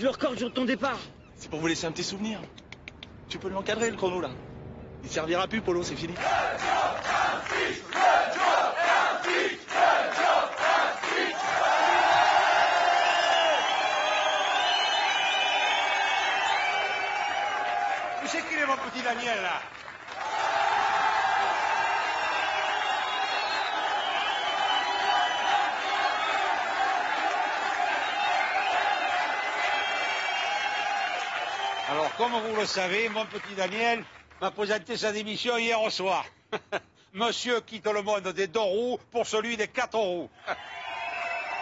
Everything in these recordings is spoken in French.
Jour ton départ. C'est pour vous laisser un petit souvenir. Tu peux l'encadrer, le chrono, là. Il servira plus, Polo, c'est fini. Où c'est qu'il est, mon petit Daniel, là Alors, comme vous le savez, mon petit Daniel m'a présenté sa démission hier soir. Monsieur quitte le monde des deux roues pour celui des quatre roues.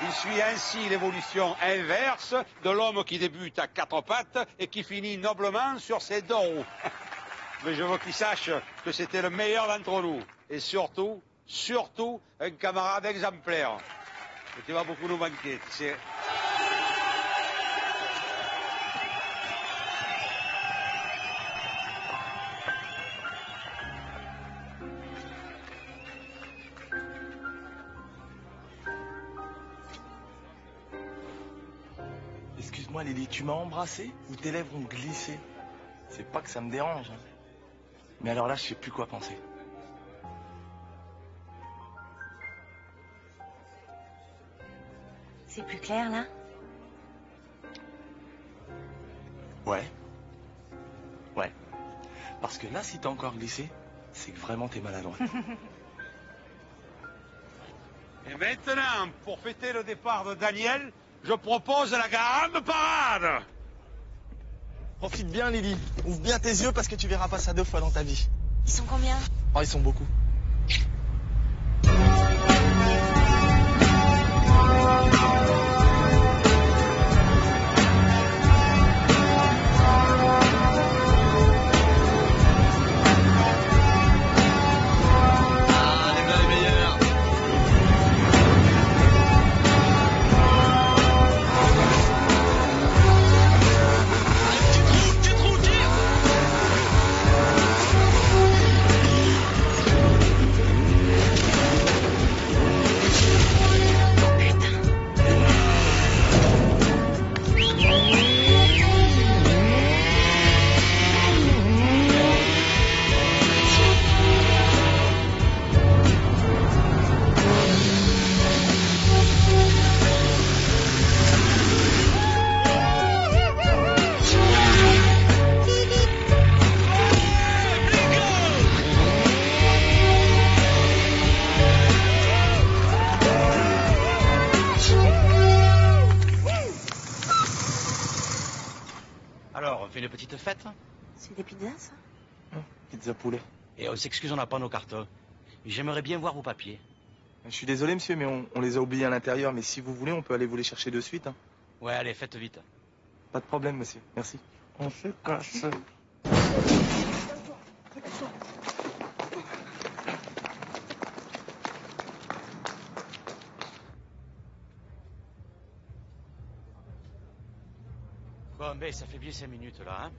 Il suit ainsi l'évolution inverse de l'homme qui débute à quatre pattes et qui finit noblement sur ses deux roues. Mais je veux qu'il sache que c'était le meilleur d'entre nous. Et surtout, surtout, un camarade exemplaire. Et qui va beaucoup nous manquer, tu. Tu m'as embrassé ou tes lèvres ont glissé C'est pas que ça me dérange. hein. Mais alors là, je sais plus quoi penser. C'est plus clair là? Ouais. Ouais. Parce que là, si t'as encore glissé, c'est que vraiment t'es maladroit. Et maintenant, pour fêter le départ de Daniel, je propose la grande parade. Profite bien, Lily. Ouvre bien tes yeux parce que tu verras pas ça deux fois dans ta vie. Ils sont combien? Oh, ils sont beaucoup. s'excuse, on n'a pas nos cartons. J'aimerais bien voir vos papiers. Je suis désolé, monsieur, mais on, les a oubliés à l'intérieur. Mais si vous voulez, on peut aller vous les chercher de suite. Hein. Ouais, allez, faites vite. Pas de problème, monsieur. Merci. On se casse. Bon, mais ça fait bien cinq minutes, là, hein.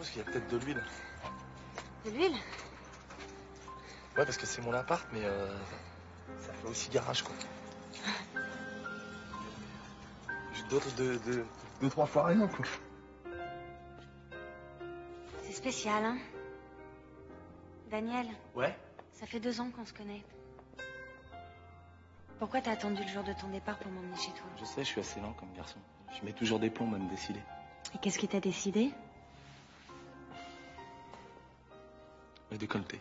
Parce qu'il y a peut-être de l'huile. De l'huile Ouais, parce que c'est mon appart, mais euh, ça fait aussi garage, quoi. J'ai d'autres de, de, deux, trois fois rien, quoi. C'est spécial, hein Daniel, Ouais ça fait deux ans qu'on se connaît. Pourquoi t'as attendu le jour de ton départ pour m'emmener chez toi? Je sais, je suis assez lent comme garçon. Je mets toujours des plombs à me décider. Et qu'est-ce qui t'a décidé? Le décolleté.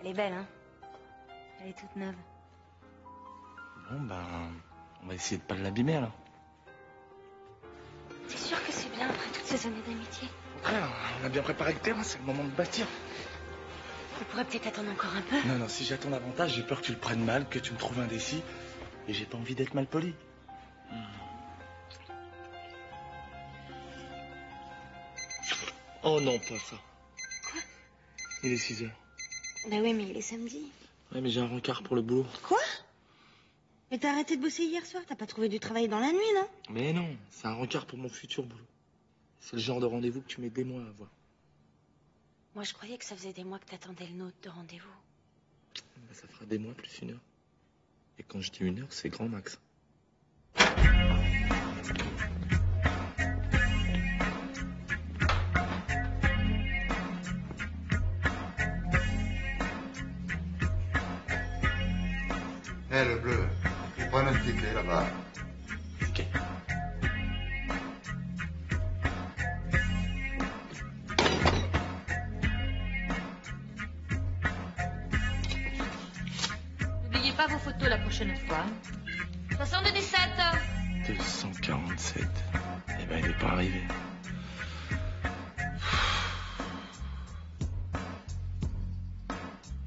Elle est belle, hein Elle est toute neuve. Bon, ben, on va essayer de pas l'abîmer, alors. T'es sûr que c'est bien après toutes ces années d'amitié Au contraire, on a bien préparé le terrain, c'est le moment de bâtir. On pourrait peut-être attendre encore un peu. Non, non, si j'attends davantage, j'ai peur que tu le prennes mal, que tu me trouves indécis. Et j'ai pas envie d'être mal poli. Oh non, pas ça. Il est 6 heures. Bah oui, mais il est samedi. Ouais, mais j'ai un rencard pour le boulot. Quoi? Mais t'as arrêté de bosser hier soir, t'as pas trouvé du travail dans la nuit, non? Mais non, c'est un rencard pour mon futur boulot. C'est le genre de rendez-vous que tu mets des mois à avoir. Moi, je croyais que ça faisait des mois que t'attendais le nôtre de rendez-vous. Ben, ça fera des mois plus une heure. Et quand je dis une heure, c'est grand max. Eh, le bleu, prends un ticket là-bas. Ok. N'oubliez pas vos photos la prochaine fois. 77 247. Eh ben, il est pas arrivé.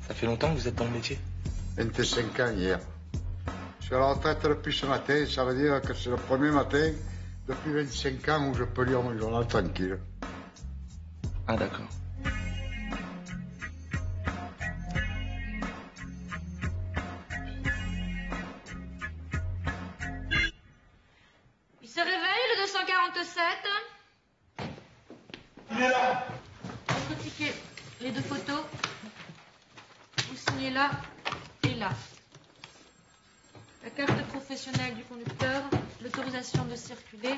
Ça fait longtemps que vous êtes dans le métier? 25 ans hier. À la retraite depuis ce matin, ça veut dire que c'est le premier matin depuis 25 ans où je peux lire mon journal tranquille. Ah, d'accord. Il se réveille, le 247 Il est là Votre ticket, les deux photos. Vous signez là et là. La carte professionnelle du conducteur, l'autorisation de circuler,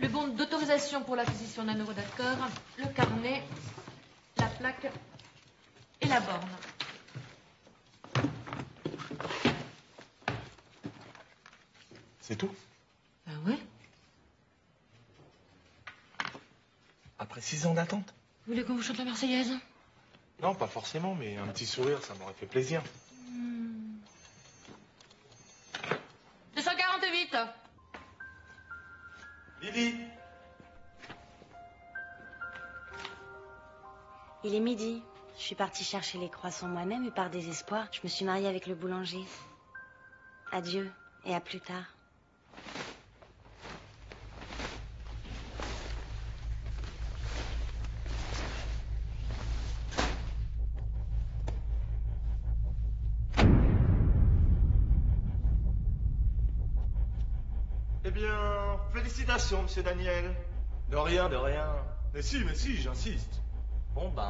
le bon d'autorisation pour l'acquisition d'un d'accord, le carnet, la plaque et la borne. C'est tout? Ah ouais Après six ans d'attente? Vous voulez qu'on vous chante la Marseillaise? Non, pas forcément, mais un petit sourire, ça m'aurait fait plaisir. 248 Lily Il est midi. Je suis partie chercher les croissants moi-même et par désespoir, je me suis mariée avec le boulanger. Adieu et à plus tard. Eh bien, félicitations, monsieur Daniel. De rien, de rien. Mais si, mais si, j'insiste. Bon ben.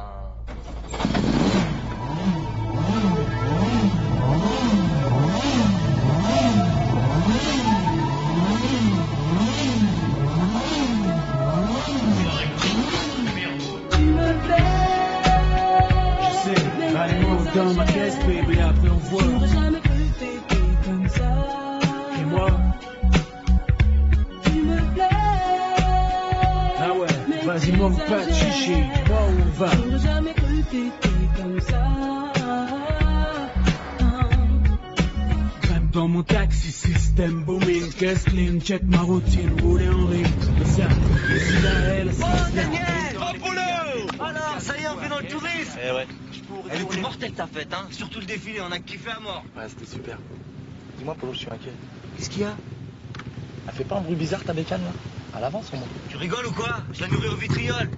Je sais, allez-moi dans ma caisse, baby, après on voit. Manque pas de chichi, moi on va. J'aurais jamais cru t'aider comme ça. Dans mon taxi, système booming, caisse clean, check ma routine, rouler en rime. Ça, si la elle, c'est Alors, ça y est, on fait dans le tourisme Eh ouais. Elle était mortelle ta fête, hein Surtout le défilé, on a kiffé à mort Ouais, c'était super. Dis-moi, Polo, je suis inquiet. Qu'est-ce qu'il y a? Elle fait pas un bruit bizarre ta bécane là L'avance. Tu rigoles ou quoi? Je la nourris au vitriol.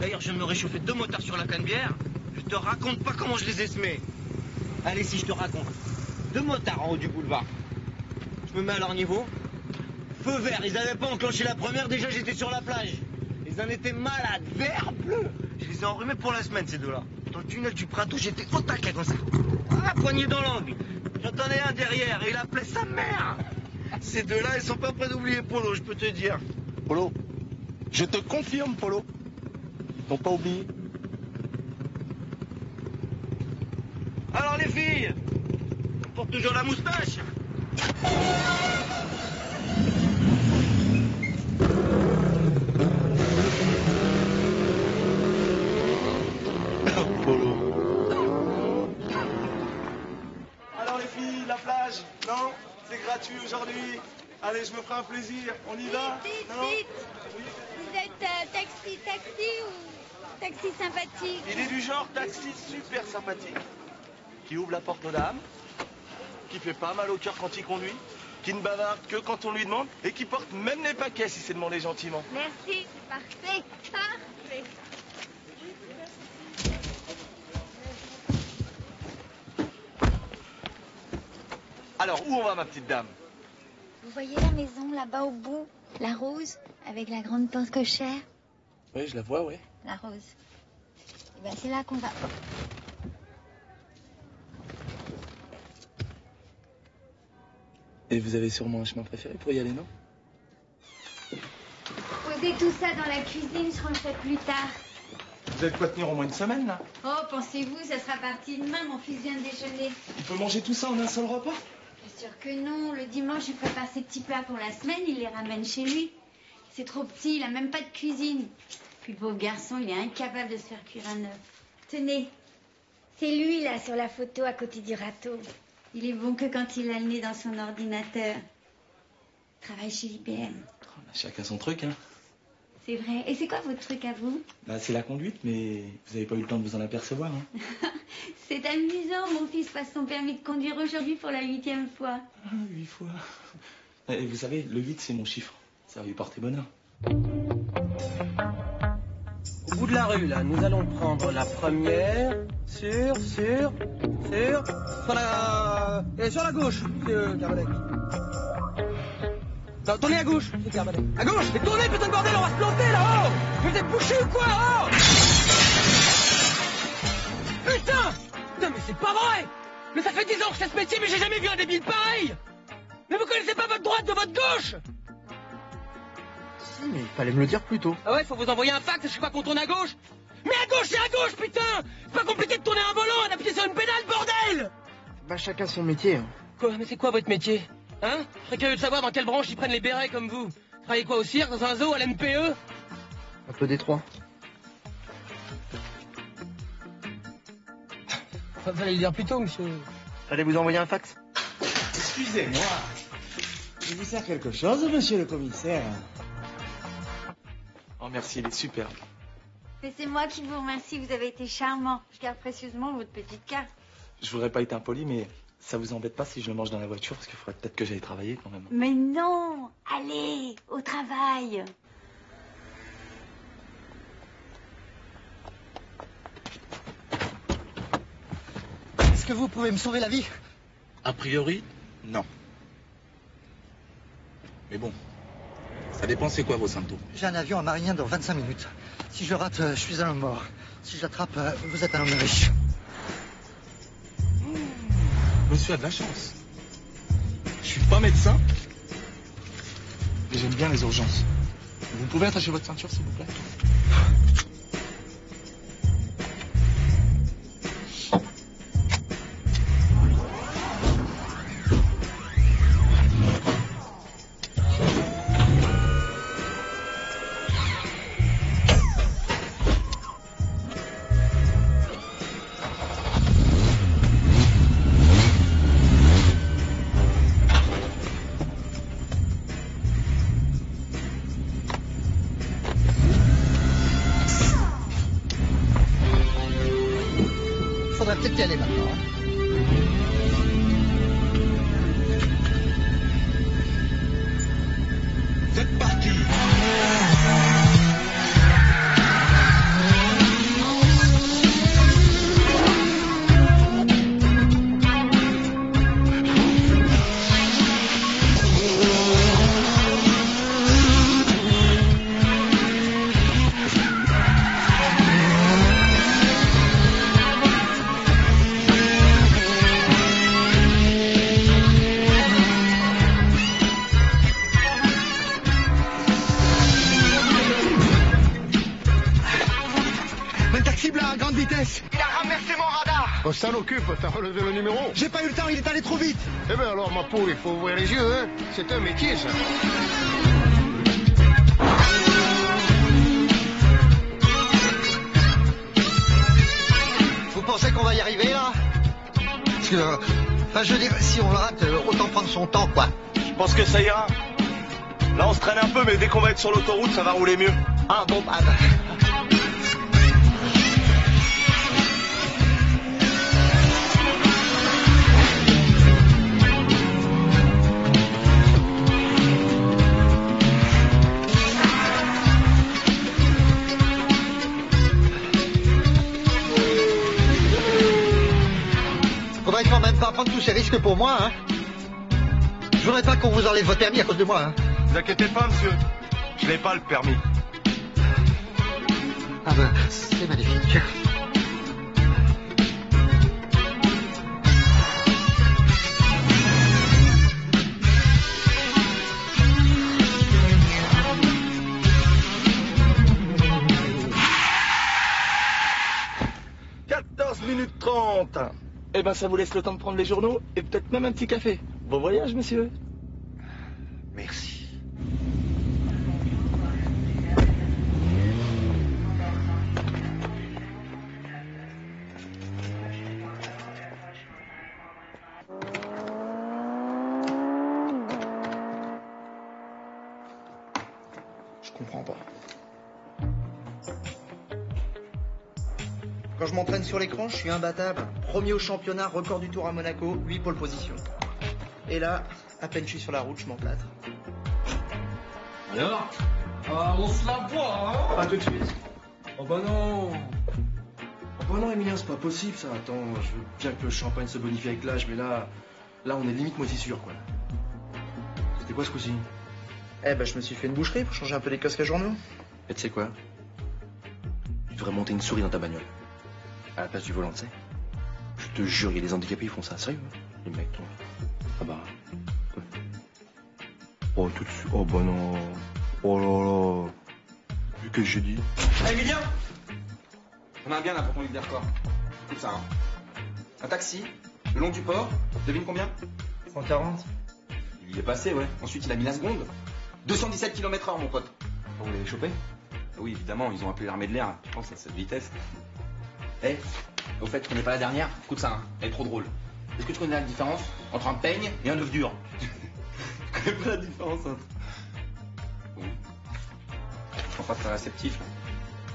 D'ailleurs, je me réchauffer deux motards sur la canne-bière. Je te raconte pas comment je les ai semés. Allez, si je te raconte. Deux motards en haut du boulevard. Je me mets à leur niveau. Feu vert, ils avaient pas enclenché la première, déjà j'étais sur la plage. Ils en étaient malades, vert, bleu. Je les ai enrhumés pour la semaine, ces deux-là. Dans le tunnel du Prato, j'étais au taquet comme ça. Ah, poignée dans l'angle. J'entendais un derrière et il appelait sa mère. Ces deux-là, ils sont pas prêts d'oublier Polo, je peux te dire. Polo, je te confirme, Polo. Ils t'ont pas oublié. Alors les filles, on porte toujours la moustache Allez, je me ferai un plaisir. On y va Vite, Non vite. Vous êtes euh, taxi, taxi ou taxi sympathique Il est du genre taxi super sympathique, qui ouvre la porte aux dames, qui fait pas mal au cœur quand il conduit, qui ne bavarde que quand on lui demande, et qui porte même les paquets si c'est demandé gentiment. Merci, parfait, parfait. Alors, où on va, ma petite dame? Vous voyez la maison là-bas au bout? La rose, avec la grande porte cochère? Oui, je la vois, oui. La rose. Eh ben, c'est là qu'on va. Et vous avez sûrement un chemin préféré pour y aller, non? Posez tout ça dans la cuisine, je rangerai plus tard. Vous avez de quoi tenir au moins une semaine, là? Oh, pensez-vous, ça sera parti demain, mon fils vient de déjeuner. On peut manger tout ça en un seul repas? Sûr que non, le dimanche, il prépare ses petits plats pour la semaine, il les ramène chez lui. C'est trop petit, il a même pas de cuisine. Puis le pauvre garçon, il est incapable de se faire cuire un œuf. Tenez, c'est lui là sur la photo à côté du râteau. Il est bon que quand il a le nez dans son ordinateur. Il travaille chez IBM. Chacun son truc, hein. C'est vrai. Et c'est quoi votre truc à vous? Bah, c'est la conduite, mais vous avez pas eu le temps de vous en apercevoir, hein. C'est amusant, mon fils passe son permis de conduire aujourd'hui pour la huitième fois. Ah, huit fois. Et vous savez, le 8, c'est mon chiffre. Ça va lui porter bonheur. Au bout de la rue, là, nous allons prendre la première sur, sur, sur, sur la, et sur la gauche, monsieur Carbonec. Non, tournez à gauche. À gauche, mais tournez, putain de bordel, on va se planter là-haut Vous êtes bouché ou quoi, oh Putain Putain, mais c'est pas vrai Mais ça fait 10 ans que je fais ce métier, mais j'ai jamais vu un débile pareil Mais vous connaissez pas votre droite de votre gauche Si, mais il fallait me le dire plus tôt. Ah ouais, faut vous envoyer un fax, je sais pas qu'on tourne à gauche Mais à gauche, c'est à gauche, putain C'est pas compliqué de tourner un volant, d'appuyer sur une pédale, bordel Bah, chacun son métier. hein. Quoi Mais c'est quoi votre métier Hein Je serais curieux de savoir dans quelle branche ils prennent les bérets comme vous. Travaillez quoi au cirque, dans un zoo, à l'NPE Un peu détroit. Fallait le dire plus tôt, monsieur. Fallait vous envoyer un fax Excusez-moi. Je vous sers quelque chose, monsieur le commissaire Oh, merci, il est superbe. Mais c'est moi qui vous remercie, vous avez été charmant. Je garde précieusement votre petite carte. Je voudrais pas être impoli, mais ça vous embête pas si je le mange dans la voiture Parce qu'il faudrait peut-être que j'aille travailler quand même. Mais non Allez, au travail Est-ce que vous pouvez me sauver la vie? A priori, non. Mais bon, ça dépend c'est quoi vos symptômes? J'ai un avion à Marien dans 25 minutes. Si je rate, euh, je suis un homme mort. Si je l'attrape, euh, vous êtes un homme riche. Monsieur a de la chance. Je suis pas médecin, mais j'aime bien les urgences. Vous pouvez attacher votre ceinture, s'il vous plaît? Le numéro J'ai pas eu le temps, il est allé trop vite Eh ben alors, ma poule, il faut ouvrir les yeux, hein C'est un métier, ça Vous pensez qu'on va y arriver, là? Parce que... euh, Enfin, je veux dire, si on le rate, euh, autant prendre son temps, quoi. Je pense que ça ira. Là, on se traîne un peu, mais dès qu'on va être sur l'autoroute, ça va rouler mieux. Ah, bon, bah... bah. Pas prendre tous ces risques pour moi, hein. Je voudrais pas qu'on vous enlève votre permis à cause de moi, hein. Ne vous inquiétez pas, monsieur. Je n'ai pas le permis. Ah ben, c'est magnifique. « 14 minutes 30 Eh ben, ça vous laisse le temps de prendre les journaux et peut-être même un petit café. Bon voyage, monsieur. Merci. M'entraîne sur l'écran, je suis imbattable. Premier au championnat, record du tour à Monaco, 8 pole position. Et là, à peine je suis sur la route, je m'emplâtre. Alors Ah, on se la voit, hein Pas tout de suite. Oh bah non Oh bah non, Emilien, c'est pas possible ça. Attends, je veux bien que le champagne se bonifie avec l'âge, mais là, là, on est limite moisissure, quoi. C'était quoi ce coup-ci? Eh ben, je me suis fait une boucherie pour changer un peu les casques à journaux. Et tu sais quoi? Tu devrais monter une souris dans ta bagnole. À la place du volant, tu sais. Je te jure, il y a des handicapés, ils font ça. Sérieux hein Les mecs, toi. Ah bah. ouais. Oh, tout de suite. Oh bah non. Oh là là. Qu'est-ce que j'ai dit Eh, Emilien On a un bien là pour ton livre des records. Écoute ça, hein. Un taxi, le long du port, devine combien? 140 Il est passé, ouais. Ensuite, il a mis la seconde. 217 km h mon pote. Vous l'avez chopé Oui, évidemment, ils ont appelé l'armée de l'air. Je pense à cette vitesse. Eh, au fait, tu connais pas la dernière Écoute ça, hein. Elle est trop drôle. Est-ce que tu connais la différence entre un peigne et un œuf dur Tu connais pas la différence entre... Oui. Je crois pas que c'est réceptif.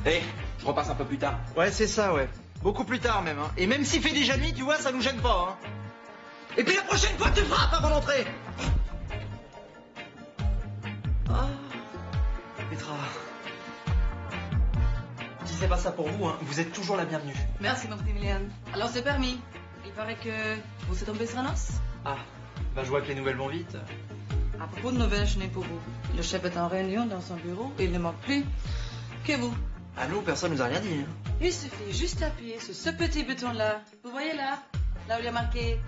Eh, je repasse un peu plus tard. Ouais, c'est ça, ouais. Beaucoup plus tard même. Hein. Et même s'il fait déjà nuit, tu vois, ça nous gêne pas. Hein. Et puis la prochaine fois, tu frappes avant d'entrer. Ah, Petra. Si c'est pas ça pour vous, hein, vous êtes toujours la bienvenue. Merci, mon petit Emilien. Alors, c'est permis. Il paraît que vous êtes tombé sur un os. Ah, bah je vois que les nouvelles vont vite. À propos de nouvelles, je n'ai pour vous. Le chef est en réunion dans son bureau et il ne manque plus que vous. Ah nous, personne nous a rien dit. Hein. Il suffit juste d'appuyer sur ce petit bouton-là. Vous voyez là? Là où il y a marqué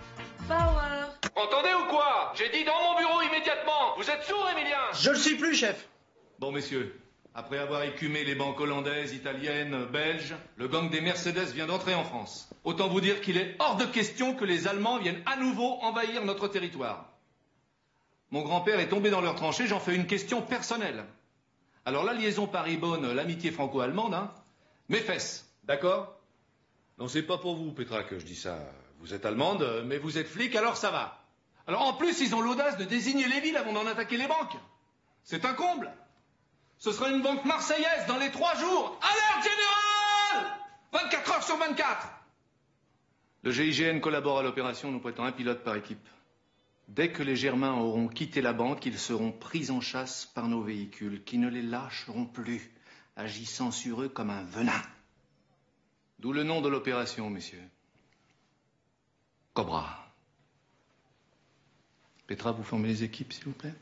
Power. Entendez ou quoi? J'ai dit dans mon bureau immédiatement Vous êtes sourd, Emilien Je le suis plus, chef. Bon, messieurs, après avoir écumé les banques hollandaises, italiennes, belges, le gang des Mercedes vient d'entrer en France. Autant vous dire qu'il est hors de question que les Allemands viennent à nouveau envahir notre territoire. Mon grand-père est tombé dans leur tranchée, j'en fais une question personnelle. Alors la liaison Paris-Bonne, l'amitié franco-allemande, hein Mes fesses, d'accord? Non, c'est pas pour vous, Petra, que je dis ça. Vous êtes allemande, mais vous êtes flic, alors ça va. Alors en plus, ils ont l'audace de désigner les villes avant d'en attaquer les banques. C'est un comble. Ce sera une banque marseillaise dans les trois jours. Alerte générale 24 heures sur 24 Le GIGN collabore à l'opération, nous prêtons un pilote par équipe. Dès que les Germains auront quitté la banque, ils seront pris en chasse par nos véhicules, qui ne les lâcheront plus, agissant sur eux comme un venin. D'où le nom de l'opération, messieurs. Cobra. Petra, vous formez les équipes, s'il vous plaît?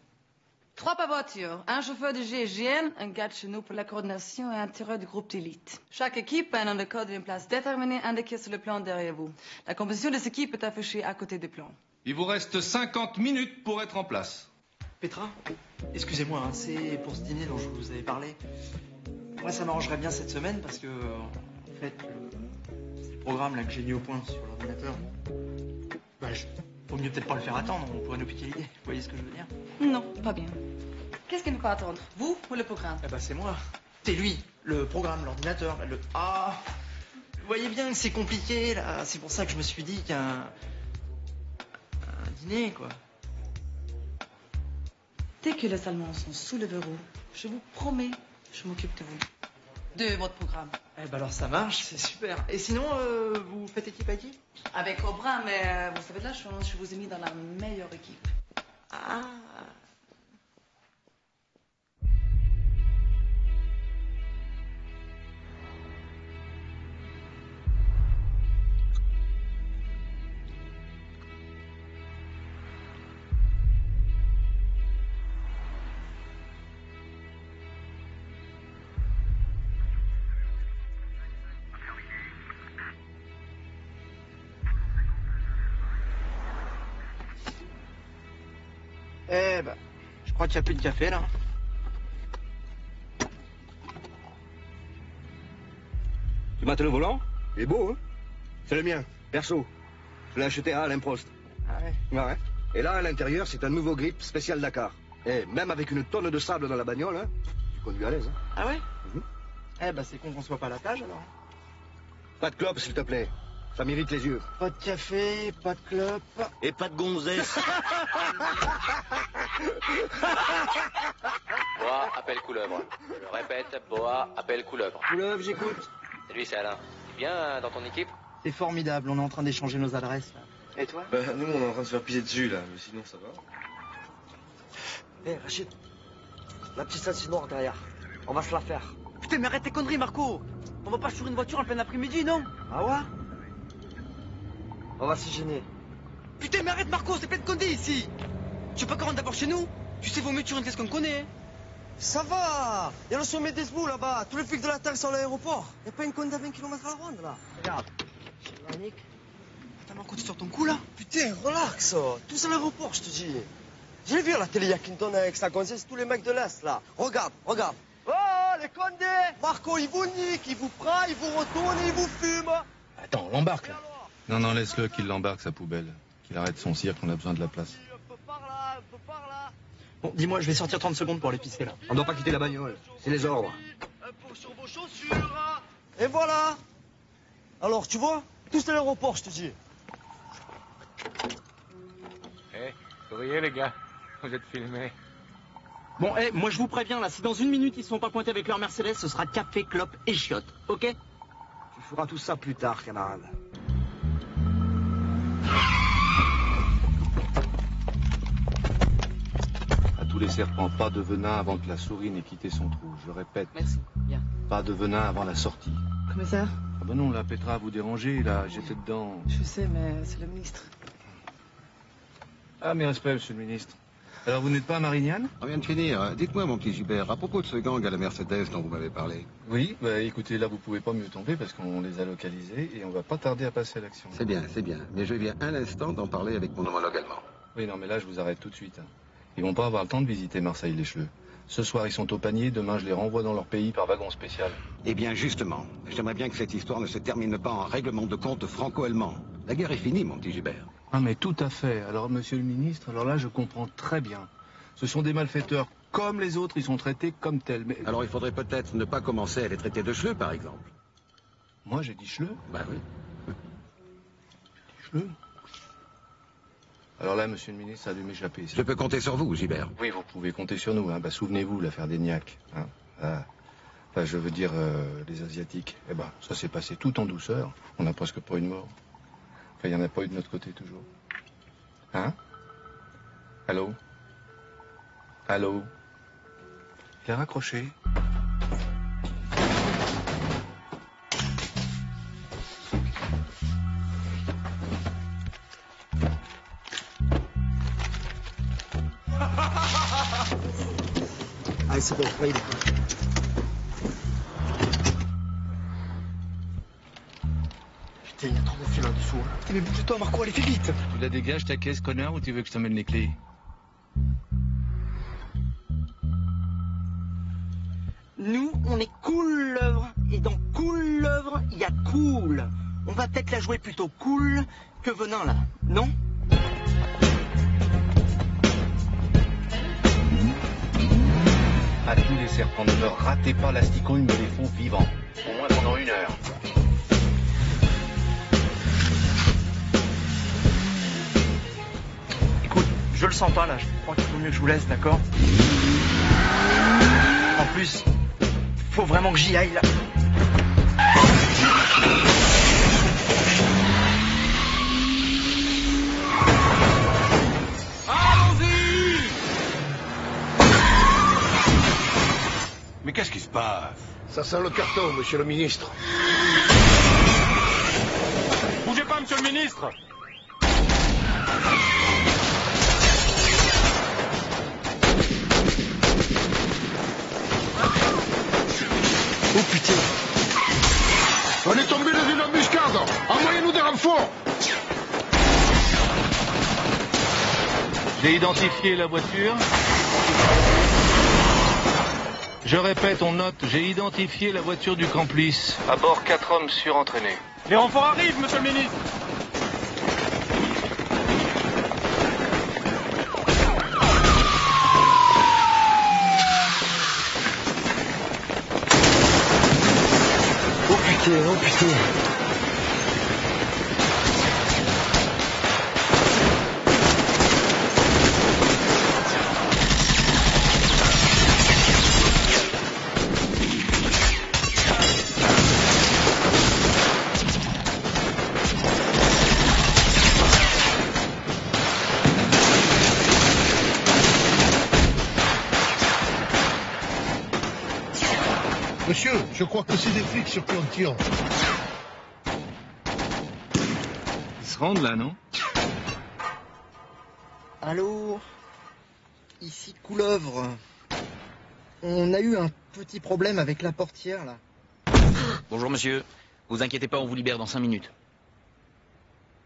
Trois par voiture, un chauffeur de GIGN, un gars de chez nous pour la coordination et un tireur du groupe d'élite. Chaque équipe a un nom de code et une place déterminée indiquée sur le plan derrière vous. La composition de cette équipe est affichée à côté du plan. Il vous reste 50 minutes pour être en place. Petra, excusez-moi, hein, c'est pour ce dîner dont je vous avais parlé. Moi, ça m'arrangerait bien cette semaine parce que, en fait, le, programme là que j'ai mis au point sur l'ordinateur. Bah, je... faut mieux peut-être pas le faire attendre, on pourrait nous piquer l'idée. Vous voyez ce que je veux dire Non, pas bien. Qu'est-ce qu'il nous faut attendre Vous ou le programme? Eh bah, c'est moi. C'est lui, le programme, l'ordinateur, le. Ah Vous voyez bien que c'est compliqué là, c'est pour ça que je me suis dit qu'un. un dîner quoi. Dès que les Allemands sont sous le verrou, je vous promets, je m'occupe de vous. De votre programme. Eh bah alors ça marche, c'est super. Et sinon, euh, vous faites équipe à équipe Avec Cobra, mais euh, vous savez de la chance, je vous ai mis dans la meilleure équipe. Ah qu'il n'y a plus de café là. Tu mates le volant? Il est beau, hein? C'est le mien, perso. Je l'ai acheté à Alain Prost. Ah ouais? Et là, à l'intérieur, c'est un nouveau grip spécial Dakar. Et même avec une tonne de sable dans la bagnole, hein, tu conduis à l'aise. Hein. Ah ouais? Eh ben, c'est con qu'on soit pas à la page alors. Pas de clope, s'il te plaît. Ça m'irrite les yeux. Pas de café, pas de clope. Et pas de gonzesse. Boa appelle couleuvre. Je répète, Boa appelle couleuvre. Couleuvre, j'écoute. Salut, c'est Alain. Bien dans ton équipe? C'est formidable, on est en train d'échanger nos adresses là. Et toi? Bah, nous, on est en train de se faire piser dessus, là. Mais sinon, ça va. Hé, Rachid. La petite salle noire derrière. On va se la faire. Putain, mais arrête tes conneries, Marco On va pas sur une voiture en plein après-midi, non? Ah ouais? On va s'y gêner. Putain, mais arrête, Marco, c'est plein de conneries ici Tu veux pas qu'on rentre d'abord chez nous? Tu sais, vaut mieux que tu rentres qu'est-ce qu'on connaît. hein? Ça va Il y a le sommet des Zbou là-bas. Tous les flics de la Terre sont à l'aéroport. Y a pas une conne à 20 km à la ronde là. Regarde. Yannick. Attends, Marco, tu sors ton coup là? Putain, relax. Tous à l'aéroport, je te dis. J'ai vu à la télé, il y a Clinton avec sa gonzesse, tous les mecs de l'Est là. Regarde, regarde. Oh, les condés Marco, il vous nique, il vous prend, il vous retourne, il vous fume. Attends, on l'embarque là. Non, non, laisse-le qu'il l'embarque sa poubelle. Qu'il arrête son cirque, on a besoin de la place. Bon, dis-moi, je vais sortir 30 secondes pour aller pisser là. On doit pas quitter la bagnole. C'est les ordres. Et voilà. Alors, tu vois, tous à l'aéroport, je te dis. Eh, souriez les gars, vous êtes filmés. Bon, eh, moi je vous préviens là, si dans une minute ils sont pas pointés avec leur Mercedes, ce sera café, clope et chiottes, ok? Tu feras tout ça plus tard, camarade. Tous les serpents, pas de venin avant que la souris n'ait quitté son trou. Je répète. Merci, bien. Pas de venin avant la sortie. Commissaire Ah ben non, la Petra vous déranger, là, j'étais dedans. Je sais, mais c'est le ministre. Ah, mes respects, monsieur le ministre. Alors, vous n'êtes pas à Marignane? On vient de finir. Dites-moi, mon petit Gilbert, à propos de ce gang à la Mercedes dont vous m'avez parlé. Oui, bah écoutez, là, vous pouvez pas mieux tomber parce qu'on les a localisés et on va pas tarder à passer à l'action. C'est bien, c'est bien. Mais je viens à l'instant d'en parler avec mon homologue allemand. Oui, non, mais là, je vous arrête tout de suite. hein. Ils vont pas avoir le temps de visiter Marseille-les-Cheveux. Ce soir, ils sont au panier. Demain, je les renvoie dans leur pays par wagon spécial. Eh bien, justement, j'aimerais bien que cette histoire ne se termine pas en règlement de compte franco-allemand. La guerre est finie, mon petit Gilbert. Ah, mais tout à fait. Alors, monsieur le ministre, alors là, je comprends très bien. Ce sont des malfaiteurs comme les autres. Ils sont traités comme tels. Mais Alors, il faudrait peut-être ne pas commencer à les traiter de chleux, par exemple. moi, j'ai dit chleux. Bah oui. Chleux. Alors là, monsieur le ministre, ça a dû m'échapper. Je peux compter sur vous, Gilbert. Oui, vous pouvez compter sur nous. Hein. Bah, Souvenez-vous, l'affaire des Niacs. Hein. Ah. Enfin, je veux dire, euh, les Asiatiques. Eh ben, ça s'est passé tout en douceur. On n'a presque pas eu de mort. Enfin, il n'y en a pas eu de notre côté, toujours. Hein? Allô? Allô? Il a raccroché. C'est Putain, il y a trop de fil en dessous. hein. Mais bouge-toi, Marco, allez, fais vite Tu la dégages ta caisse, connard, ou tu veux que je t'emmène les clés? Nous, on est cool l'œuvre. Et dans cool l'œuvre, il y a cool. On va peut-être la jouer plutôt cool que venant là, non? À tous les serpents, ne ratez pas l'asticot, il me les faut vivants. Au moins pendant une heure. Écoute, je le sens pas là, je crois qu'il vaut mieux que je vous laisse, d'accord? En plus, faut vraiment que j'y aille là. Qu'est-ce qui se passe Ça sent le carton, monsieur le ministre. Bougez pas, monsieur le ministre Oh putain On est tombé dans une embuscade Envoyez-nous des renforts J'ai identifié la voiture. Je répète, on note, j'ai identifié la voiture du complice. À bord, quatre hommes surentraînés. Les renforts arrivent, monsieur le ministre Ils se rendent là, non? Allô Ici Couleuvre. On a eu un petit problème avec la portière là. Bonjour monsieur. Vous inquiétez pas, on vous libère dans 5 minutes.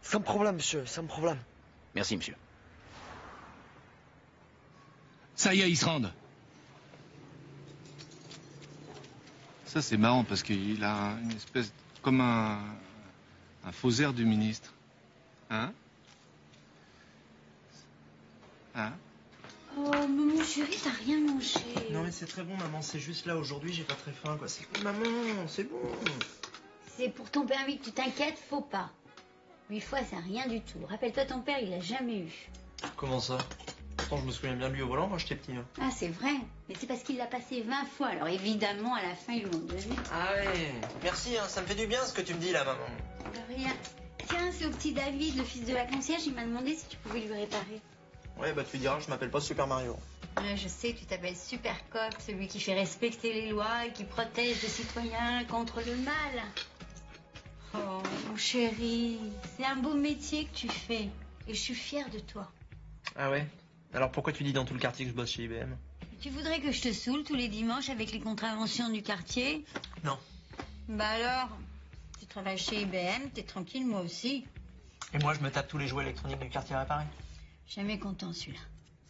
Sans problème, monsieur, sans problème. Merci monsieur. Ça y est, ils se rendent. Ça, c'est marrant parce qu'il a une espèce. comme un. un faux air du ministre. Hein? Hein? Oh, maman chérie, t'as rien mangé. Non mais c'est très bon maman, c'est juste là aujourd'hui j'ai pas très faim quoi. C'est maman, c'est bon. C'est pour ton permis que tu t'inquiètes, faut pas. Huit fois, c'est rien du tout. Rappelle-toi, ton père, il l'a jamais eu. Comment ça? Pourtant je me souviens bien de lui au volant quand j'étais petit. hein. Ah, c'est vrai. Mais c'est parce qu'il l'a passé 20 fois. Alors évidemment, à la fin, ils l'ont donné. Ah ouais. Merci, hein, ça me fait du bien ce que tu me dis là maman. De rien. Tiens, c'est au petit David, le fils de la concierge, il m'a demandé si tu pouvais lui réparer. Ouais bah tu lui diras, je m'appelle pas Super Mario. Ouais, je sais, tu t'appelles Super Cop, celui qui fait respecter les lois et qui protège les citoyens contre le mal. Oh, mon chéri, c'est un beau métier que tu fais. Et je suis fière de toi. Ah ouais? Alors pourquoi tu dis dans tout le quartier que je bosse chez IBM Tu voudrais que je te saoule tous les dimanches avec les contraventions du quartier? Non. Bah alors, tu travailles chez IBM, t'es tranquille, moi aussi. Et moi je me tape tous les jouets électroniques du quartier réparé. Jamais content celui-là.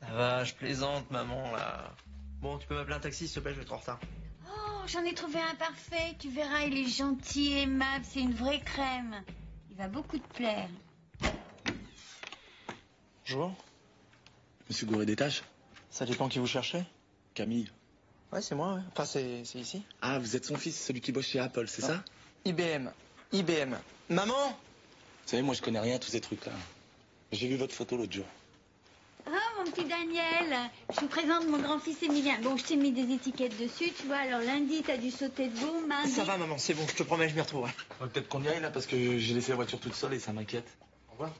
Ça va, je plaisante maman là. Bon, tu peux m'appeler un taxi s'il te plaît, je vais être en retard. Oh, j'en ai trouvé un parfait. Tu verras, il est gentil, aimable, c'est une vraie crème. Il va beaucoup te plaire. Bonjour. Monsieur Gouré des tâches Ça dépend qui vous cherchez Camille. Ouais, c'est moi, ouais. Enfin, c'est c'est ici. Ah, vous êtes son fils, celui qui bosse chez Apple, c'est ça? IBM. IBM. Maman Vous savez, moi je connais rien à tous ces trucs-là. J'ai vu votre photo l'autre jour. Oh, mon petit Daniel, je vous présente mon grand-fils Emilien. Bon, je t'ai mis des étiquettes dessus, tu vois. Alors lundi, t'as dû sauter de beau, mardi... Ça va maman, c'est bon, je te promets, je m'y retrouverai. Peut-être qu'on y aille là parce que j'ai laissé la voiture toute seule et ça m'inquiète. Au revoir.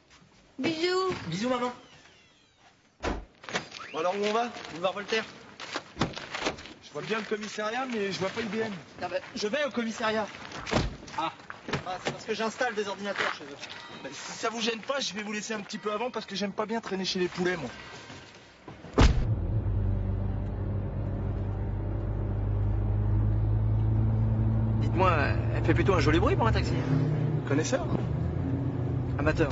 Bisous. Bisous maman. Bon alors où on va? Boulevard Voltaire? Je vois bien le commissariat, mais je vois pas IBM. Ah bah, je vais au commissariat. Ah. c'est parce que j'installe des ordinateurs chez eux. Bah, si ça vous gêne pas, je vais vous laisser un petit peu avant parce que j'aime pas bien traîner chez les poulets, moi. Dites-moi, elle fait plutôt un joli bruit pour un taxi? Connaisseur? Amateur.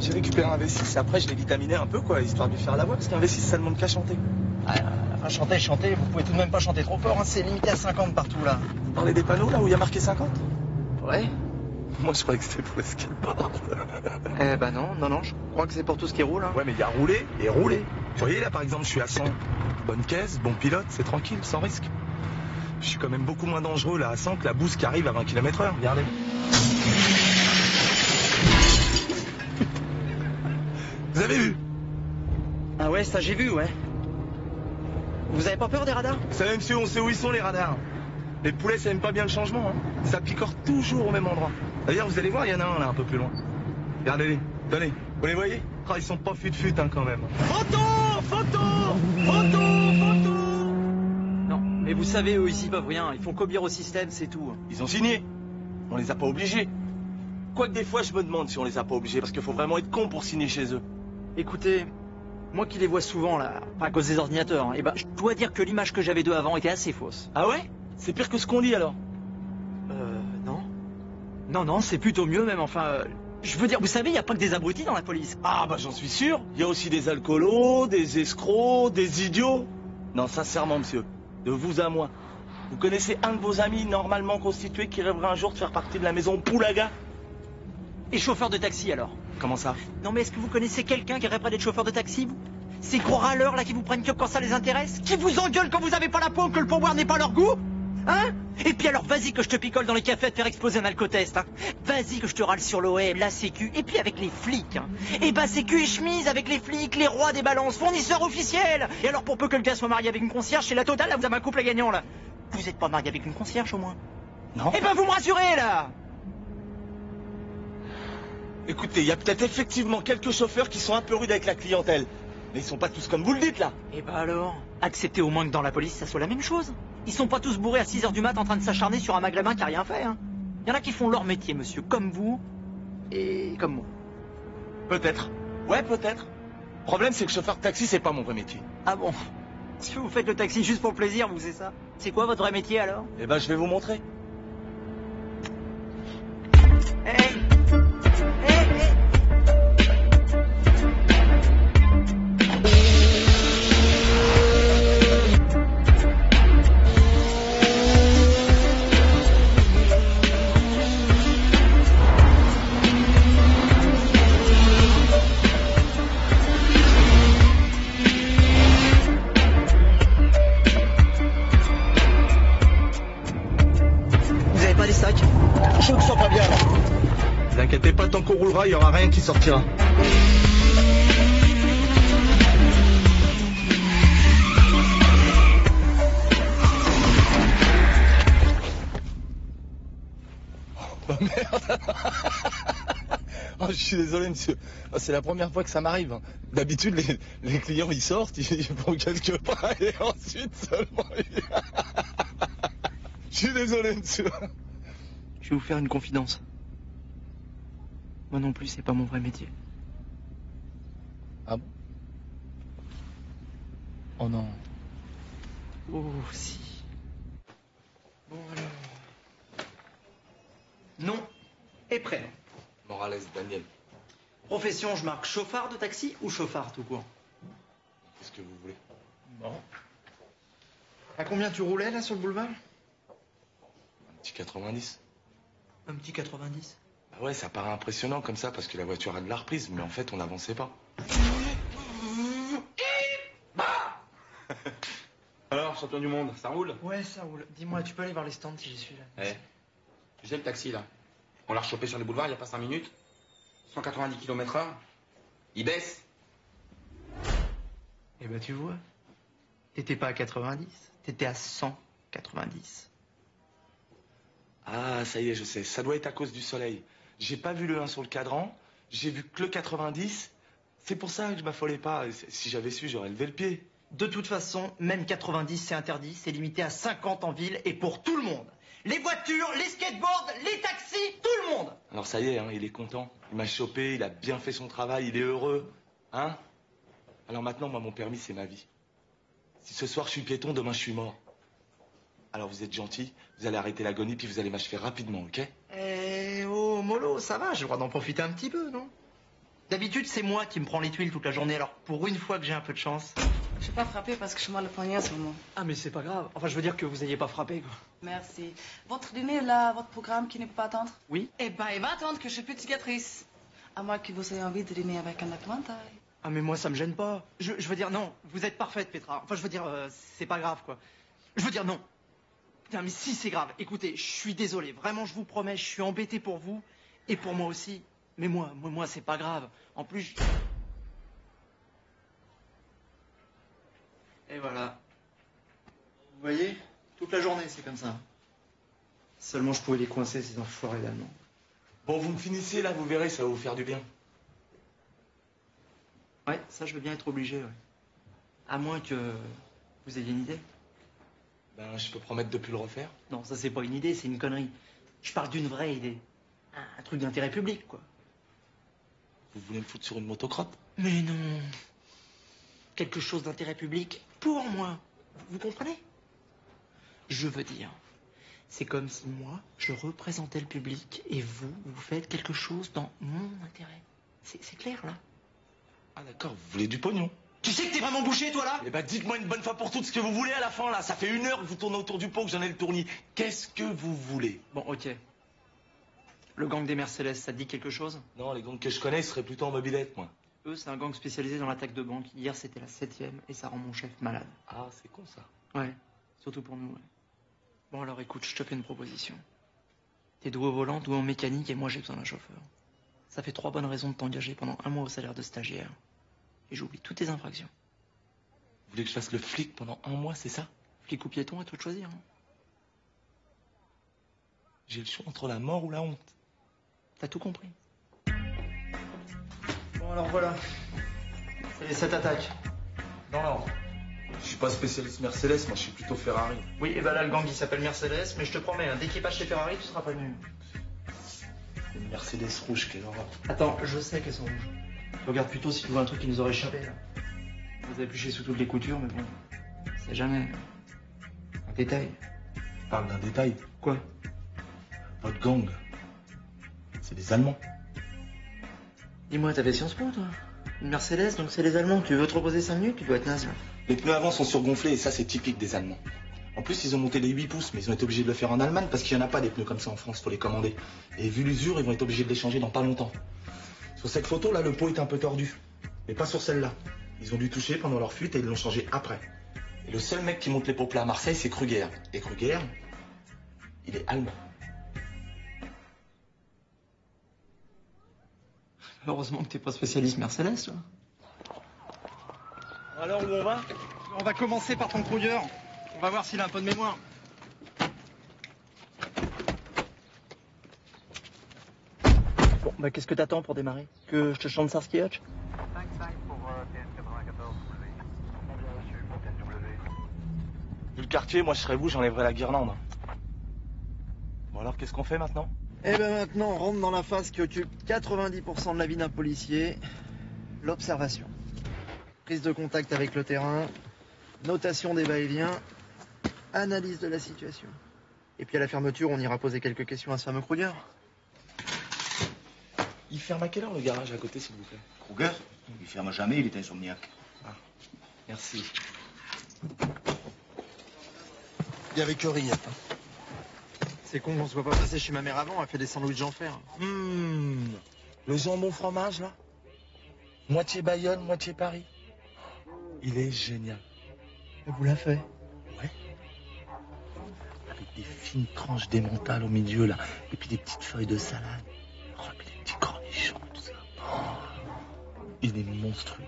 J'ai récupéré un V6 et après je l'ai vitaminé un peu, quoi, histoire de lui faire la voix, parce qu'un V6 ça demande qu'à chanter. Ah, enfin, chanter, chanter, vous pouvez tout de même pas chanter trop fort, hein, c'est limité à 50 partout là. Vous parlez des panneaux là où il y a marqué 50 Ouais. Moi, je croyais que c'était pour les skateboards. Eh ben non, non, non, je crois que c'est pour tout ce qui roule. Hein. Ouais, mais il y a roulé et roulé. Vous voyez, là, par exemple, je suis à 100. Bonne caisse, bon pilote, c'est tranquille, sans risque. Je suis quand même beaucoup moins dangereux, là, à 100, que la bouse qui arrive à 20 km heure. Regardez. Vous avez vu Ah ouais, ça j'ai vu, ouais. Vous avez pas peur des radars? Vous savez, monsieur, on sait où ils sont, les radars. Les poulets, ça aime pas bien le changement. Hein. Ça picore toujours au même endroit. D'ailleurs, vous allez voir, il y en a un, là, un peu plus loin. Regardez-les, tenez. Vous les voyez? Ah, Ils sont pas fut-fut, hein, quand même. Photo Photo Photo Photo Non, mais vous savez, eux, ici, ils peuvent rien. Ils font qu'obéir au système, c'est tout. Ils ont signé. On les a pas obligés. Quoique des fois, je me demande si on les a pas obligés, parce qu'il faut vraiment être con pour signer chez eux. Écoutez, moi qui les vois souvent, là, pas à cause des ordinateurs, hein, eh ben, je dois dire que l'image que j'avais d'eux avant était assez fausse. Ah ouais? C'est pire que ce qu'on dit, alors? Euh, non. Non, non, c'est plutôt mieux, même, enfin... euh, je veux dire, vous savez, il n'y a pas que des abrutis dans la police. Ah bah j'en suis sûr. Il y a aussi des alcoolos, des escrocs, des idiots. Non, sincèrement, monsieur, de vous à moi. Vous connaissez un de vos amis normalement constitué qui rêverait un jour de faire partie de la maison Poulaga? Et chauffeur de taxi, alors Comment ça? Non, mais est-ce que vous connaissez quelqu'un qui rêverait d'être chauffeur de taxi, vous? Ces gros râleurs, là, qui vous prennent que quand ça les intéresse Qui vous engueulent quand vous avez pas la peau, que le pourboire n'est pas leur goût Hein? Et puis alors, vas-y que je te picole dans les cafés à te faire exploser un alcotest, hein. Vas-y que je te râle sur l'OM, la sécu, et puis avec les flics, hein. Et bah, sécu et chemise avec les flics, les rois des balances, fournisseurs officiels. Et alors, pour peu que le gars soit marié avec une concierge, c'est la totale, là, vous avez un couple gagnant, là. Vous êtes pas marié avec une concierge, au moins? Non. Eh ben, vous me rassurez, là Écoutez, il y a peut-être effectivement quelques chauffeurs qui sont un peu rudes avec la clientèle. Mais ils sont pas tous comme vous le dites, là. Et bah alors Acceptez au moins que dans la police, ça soit la même chose. Ils sont pas tous bourrés à 6h du mat en train de s'acharner sur un maghrébin qui a rien fait, hein. Il y en a qui font leur métier, monsieur, comme vous et comme moi. Peut-être. Ouais, peut-être. Le problème, c'est que chauffeur de taxi, c'est pas mon vrai métier. Ah bon? Si vous faites le taxi juste pour le plaisir, vous, c'est ça? C'est quoi votre vrai métier, alors? Eh ben, je vais vous montrer. Hey Vous il y aura rien qui sortira. Oh merde Oh, je suis désolé, monsieur. Oh, c'est la première fois que ça m'arrive. hein. D'habitude, les, les clients, ils sortent, ils, ils font quelques pas et ensuite seulement... ils- je suis désolé, monsieur. Je vais vous faire une confidence. Moi non plus, c'est pas mon vrai métier. Ah bon? Oh non. Oh, si. Bon alors. Non et prénom. Morales, Daniel. Profession, je marque chauffard de taxi ou chauffard tout court? Qu'est-ce que vous voulez? Bon. À combien tu roulais là sur le boulevard? Un petit 90. Un petit 90. Ouais, ça paraît impressionnant comme ça parce que la voiture a de la reprise, mais en fait, on n'avançait pas. Alors, champion du monde, ça roule? Ouais, ça roule. Dis-moi, tu peux aller voir les stands si j'y suis là Eh, j'ai le taxi là. On l'a rechopé sur les boulevards il y a pas 5 minutes. 190 km heure. Il baisse. Eh ben tu vois, t'étais pas à 90, t'étais à 190. Ah, ça y est, je sais. Ça doit être à cause du soleil. J'ai pas vu le 1 sur le cadran. J'ai vu que le 90. C'est pour ça que je m'affolais pas. Si j'avais su, j'aurais levé le pied. De toute façon, même 90 c'est interdit, c'est limité à 50 en ville et pour tout le monde. Les voitures, les skateboards, les taxis, tout le monde Alors ça y est, hein, il est content. Il m'a chopé, il a bien fait son travail, il est heureux. Hein Alors maintenant, moi, mon permis, c'est ma vie. Si ce soir je suis piéton, demain je suis mort. Alors vous êtes gentil, vous allez arrêter l'agonie, puis vous allez m'achever rapidement, ok? Eh oh, mollo, ça va, j'ai le droit d'en profiter un petit peu, non? D'habitude, c'est moi qui me prends les tuiles toute la journée, alors pour une fois que j'ai un peu de chance, J'ai pas frappé parce que je m'en le poignet en ce moment. Ah, mais c'est pas grave. Enfin, je veux dire que vous n'ayez pas frappé, quoi. Merci. Votre dîner là, votre programme qui ne peut pas attendre? Oui. Eh ben, il va attendre que je suis petite cicatrice. À moins que vous ayez envie de dîner avec un épouvantail. Ah, mais moi, ça me gêne pas. Je, je veux dire, non, vous êtes parfaite, Petra. Enfin, je veux dire, euh, c'est pas grave, quoi. Je veux dire, non. Putain, mais si, c'est grave. Écoutez, je suis désolé. Vraiment, je vous promets, je suis embêté pour vous et pour moi aussi. Mais moi, moi, moi c'est pas grave. En plus, je- Et voilà. Vous voyez Toute la journée, c'est comme ça. Seulement, je pouvais les coincer, ces enfoirés d'Allemands. Bon, vous me finissez là, vous verrez, ça va vous faire du bien. Ouais, ça, je veux bien être obligé, ouais. À moins que vous ayez une idée. Ben, je peux promettre de plus le refaire. Non, ça, c'est pas une idée, c'est une connerie. Je parle d'une vraie idée. Un, un truc d'intérêt public, quoi. Vous voulez me foutre sur une motocrotte? Mais non. Quelque chose d'intérêt public pour moi. Vous comprenez? Je veux dire, c'est comme si moi, je représentais le public et vous, vous faites quelque chose dans mon intérêt. C'est c'est clair, là? Ah d'accord, vous voulez du pognon Tu sais que t'es vraiment bouché, toi, là Eh ben dites-moi une bonne fois pour toutes ce que vous voulez à la fin là. Ça fait une heure que vous tournez autour du pot que j'en ai le tournis. Qu'est-ce que vous voulez? Bon, ok. Le gang des Mercedes, ça te dit quelque chose? Non, les gangs que je connais seraient plutôt en mobilette, moi. Eux, c'est un gang spécialisé dans l'attaque de banque. Hier, c'était la septième et ça rend mon chef malade. Ah, c'est con ça. Ouais, surtout pour nous, ouais. Bon, alors écoute, je te fais une proposition. T'es doué au volant, doué en mécanique et moi j'ai besoin d'un chauffeur. Ça fait trois bonnes raisons de t'engager pendant un mois au salaire de stagiaire. Et j'oublie toutes tes infractions. Vous voulez que je fasse le flic pendant un mois, c'est ça? Flic ou piéton, à toi de choisir. hein. J'ai le choix entre la mort ou la honte. T'as tout compris. Bon, alors voilà. C'est les sept attaques. Dans l'ordre. Je suis pas spécialiste Mercedes, moi je suis plutôt Ferrari. Oui, et ben là, le gang il s'appelle Mercedes, mais je te promets, hein, dès qu'il passe chez Ferrari, tu seras prévenu. Une Mercedes rouge, quelle horreur. Attends, je sais qu'elles sont rouges. Tu regardes plutôt si tu vois un truc qui nous aurait échappé, là. Vous épluchez sous toutes les coutures, mais bon, c'est jamais. Un détail. Je parle d'un détail. Quoi? Votre gang. C'est des Allemands. Dis-moi, t'avais Sciences Po, toi? Une Mercedes, donc c'est les Allemands. Tu veux te reposer 5 minutes, tu dois être naze, là. Les pneus avant sont surgonflés et ça c'est typique des Allemands. En plus ils ont monté les 8 pouces mais ils ont été obligés de le faire en Allemagne parce qu'il n'y en a pas des pneus comme ça en France, faut les commander. Et vu l'usure ils vont être obligés de les changer dans pas longtemps. Sur cette photo là le pot est un peu tordu. Mais pas sur celle-là. Ils ont dû toucher pendant leur fuite et ils l'ont changé après. Et le seul mec qui monte les pots plats à Marseille c'est Kruger. Et Kruger, il est allemand. Heureusement que t'es pas spécialiste Mercedes, toi. Alors, où on va? On va commencer par ton Kruger. On va voir s'il a un peu de mémoire. Bon, bah qu'est-ce que t'attends pour démarrer Que je te chante Sarsky Hutch Vu le quartier, moi je serais vous, j'enlèverais la guirlande. Bon alors qu'est-ce qu'on fait maintenant Eh ben maintenant, on rentre dans la phase qui occupe 90% de la vie d'un policier, l'observation. Prise de contact avec le terrain, notation des va-et-vient, analyse de la situation. Et puis à la fermeture, on ira poser quelques questions à ce fameux Kruger. Il ferme à quelle heure le garage à côté s'il vous plaît? Kruger Il ferme jamais, il est insomniaque. Merci. Il y avait que rillettes. C'est con qu'on se voit pas passer chez ma mère avant, elle fait des sandwichs en fer. Hum, le jambon fromage là? Moitié Bayonne, moitié Paris. Il est génial. Elle vous l'a fait Ouais. Avec des fines tranches d'émental au milieu là. Et puis des petites feuilles de salade. Il est monstrueux.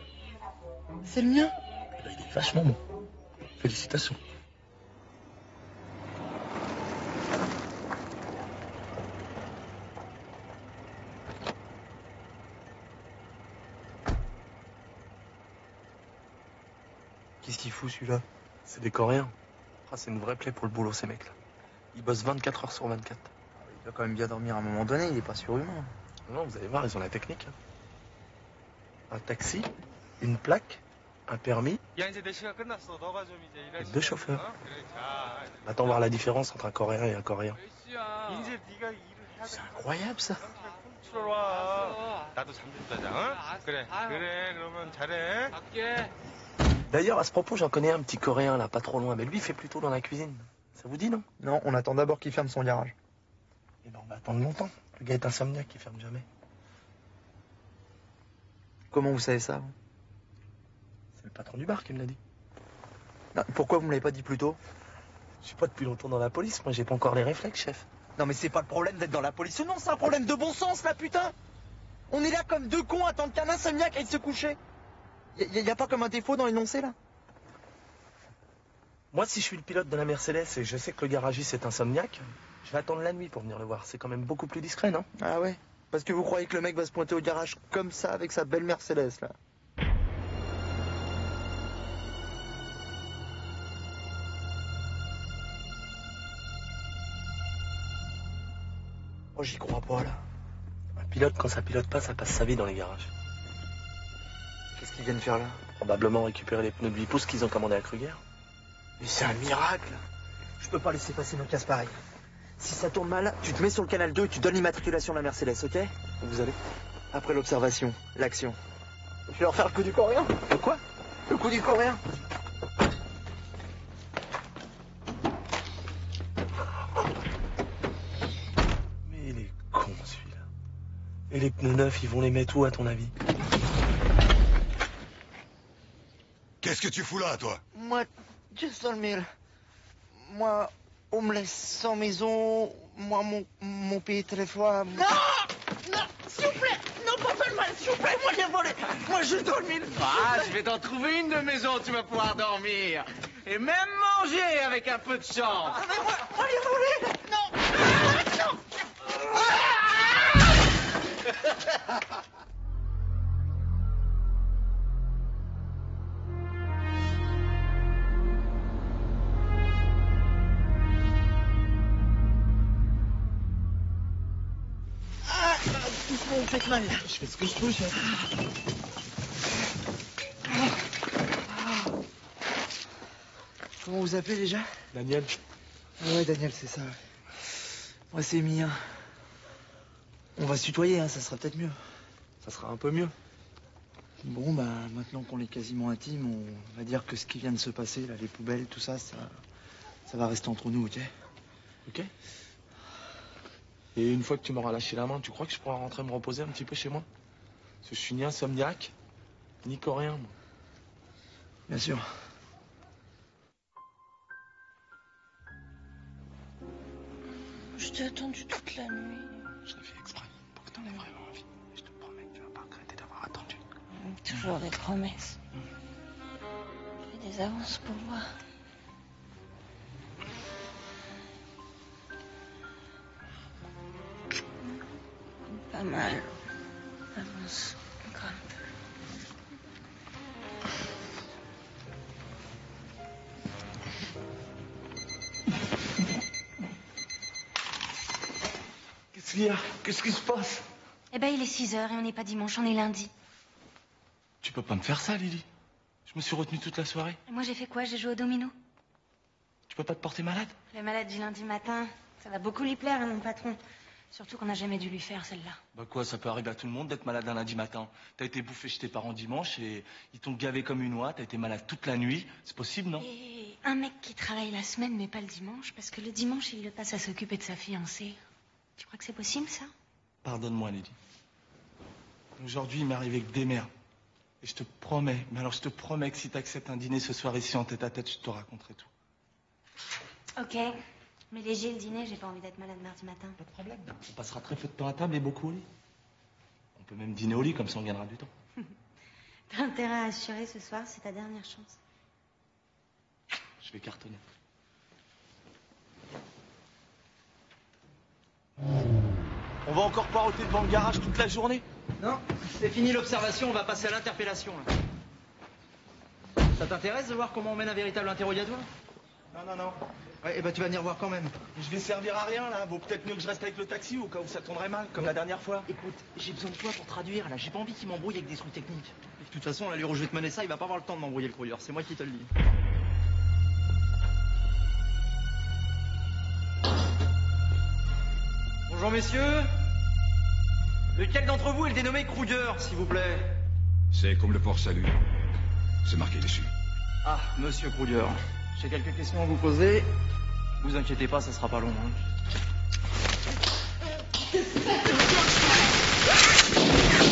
C'est le mien Eh ben, il est vachement bon. Félicitations. Qu'est-ce qu'il fout celui-là? C'est des Coréens. Ah, c'est une vraie plaie pour le boulot ces mecs là. Ils bossent 24 heures sur 24. Il doit quand même bien dormir à un moment donné, il est pas surhumain. Non, vous allez voir, ils ont la technique. hein un taxi, une plaque, un permis et deux chauffeurs. Attends voir la différence entre un Coréen et un Coréen. C'est incroyable ça. D'ailleurs, à ce propos, j'en connais un petit Coréen là, pas trop loin, mais lui, il fait plutôt dans la cuisine. Ça vous dit non? Non, on attend d'abord qu'il ferme son garage. Et ben, on va attendre longtemps. Le gars est insomniaque, il ferme jamais. Comment vous savez ça C'est le patron du bar qui me l'a dit. Non, Pourquoi vous me l'avez pas dit plus tôt Je suis pas depuis longtemps dans la police, moi j'ai pas encore les réflexes, chef. Non mais c'est pas le problème d'être dans la police, non, c'est un problème de bon sens là, putain On est là comme deux cons à attendre qu'un insomniaque aille se coucher. Y, y- y a pas comme un défaut dans l'énoncé là Moi, si je suis le pilote de la Mercedes et je sais que le garagiste est insomniaque, je vais attendre la nuit pour venir le voir. C'est quand même beaucoup plus discret, non? Ah ouais Parce que vous croyez que le mec va se pointer au garage comme ça avec sa belle Mercedes là Oh j'y crois pas là. Un pilote, quand ça pilote pas, ça passe sa vie dans les garages. Qu'est-ce qu'ils viennent faire là? Probablement récupérer les pneus de 8 pouces qu'ils ont commandés à Kruger. Mais c'est un miracle Je peux pas laisser passer nos casse pareils. Si ça tourne mal, tu te mets sur le canal 2 et tu donnes l'immatriculation de la Mercedes, ok vous allez Après l'observation, l'action. Je vais leur faire le coup du coréen. De quoi? Le coup du coréen. Mais il est con celui-là. Et les pneus neufs, ils vont les mettre où à ton avis? Qu'est-ce que tu fous là, toi? Moi, Jason Mill. Moi, homeless, sans maison. Moi, mon, mon pays téléphone. Non Non S'il vous plaît Non, pas faire mal, s'il vous plaît, moi j'ai volé Moi je dormir Ah, je vais t'en trouver une de maison, tu vas pouvoir dormir. Et même manger avec un peu de chance. Ah, mais moi, moi j'ai volé Non Ah, Non Ah, mal là. Je fais ce que je peux, chef. Comment vous appelez déjà? Daniel Ah ouais, Daniel, c'est ça. Moi, c'est Mia. On va se tutoyer, hein, ça sera peut-être mieux. Ça sera un peu mieux. Bon, bah, maintenant qu'on est quasiment intime, on va dire que ce qui vient de se passer, là, les poubelles, tout ça, ça, ça va rester entre nous, ok? Ok Et une fois que tu m'auras lâché la main, tu crois que je pourrai rentrer me reposer un petit peu chez moi? Parce que je suis ni insomniaque, ni coréen, moi. Bien sûr. Je t'ai attendu toute la nuit. Je l'ai fait exprès, pour que t'en aies vraiment envie. Je te promets que tu vas pas regretter d'avoir attendu. Toujours des promesses. J'ai des avances pour voir. Pas mal. Avance. Encore un peu. Qu'est-ce qu'il y a? Qu'est-ce qui se passe? Eh ben, il est 6 heures et on n'est pas dimanche, on est lundi. Tu peux pas me faire ça, Lily? Je me suis retenu toute la soirée. Et moi, j'ai fait quoi? J'ai joué au domino. Tu peux pas te porter malade? Le malade du lundi matin, ça va beaucoup lui plaire, hein, mon patron. Surtout qu'on n'a jamais dû lui faire celle-là. Bah quoi, ça peut arriver à tout le monde d'être malade un lundi matin. T'as été bouffé chez tes parents dimanche et ils t'ont gavé comme une oie, t'as été malade toute la nuit. C'est possible, non? Et un mec qui travaille la semaine mais pas le dimanche, parce que le dimanche, il le passe à s'occuper de sa fiancée. Tu crois que c'est possible, ça? Pardonne-moi, Lily. Aujourd'hui, il m'est arrivé que des merdes. Et je te promets, mais alors je te promets que si t'acceptes un dîner ce soir ici en tête à tête, je te raconterai tout. Ok. Mais léger le dîner, j'ai pas envie d'être malade mardi matin. Pas de problème. On passera très peu de temps à table et beaucoup au lit. On peut même dîner au lit, comme ça on gagnera du temps. T'as intérêt à assurer ce soir, c'est ta dernière chance. Je vais cartonner. On va encore paroter devant le garage toute la journée? Non, c'est fini l'observation, on va passer à l'interpellation. Ça t'intéresse de voir comment on mène un véritable interrogatoire? Non, non, non. Ouais, et bah tu vas venir voir quand même. Je vais servir à rien là. Vaut peut-être mieux que je reste avec le taxi au cas où ça tournerait mal, comme la dernière fois. Écoute, j'ai besoin de toi pour traduire là, j'ai pas envie qu'il m'embrouille avec des trucs techniques. Et de toute façon, l'allure où je vais te mener ça, il va pas avoir le temps de m'embrouiller le courrier, c'est moi qui te le dis. Bonjour messieurs. Lequel d'entre vous est le dénommé Kruger, s'il vous plaît? C'est comme le port salut. C'est marqué dessus. Ah, monsieur Grouilleur, j'ai quelques questions à vous poser. Vous inquiétez pas, ça sera pas long. hein.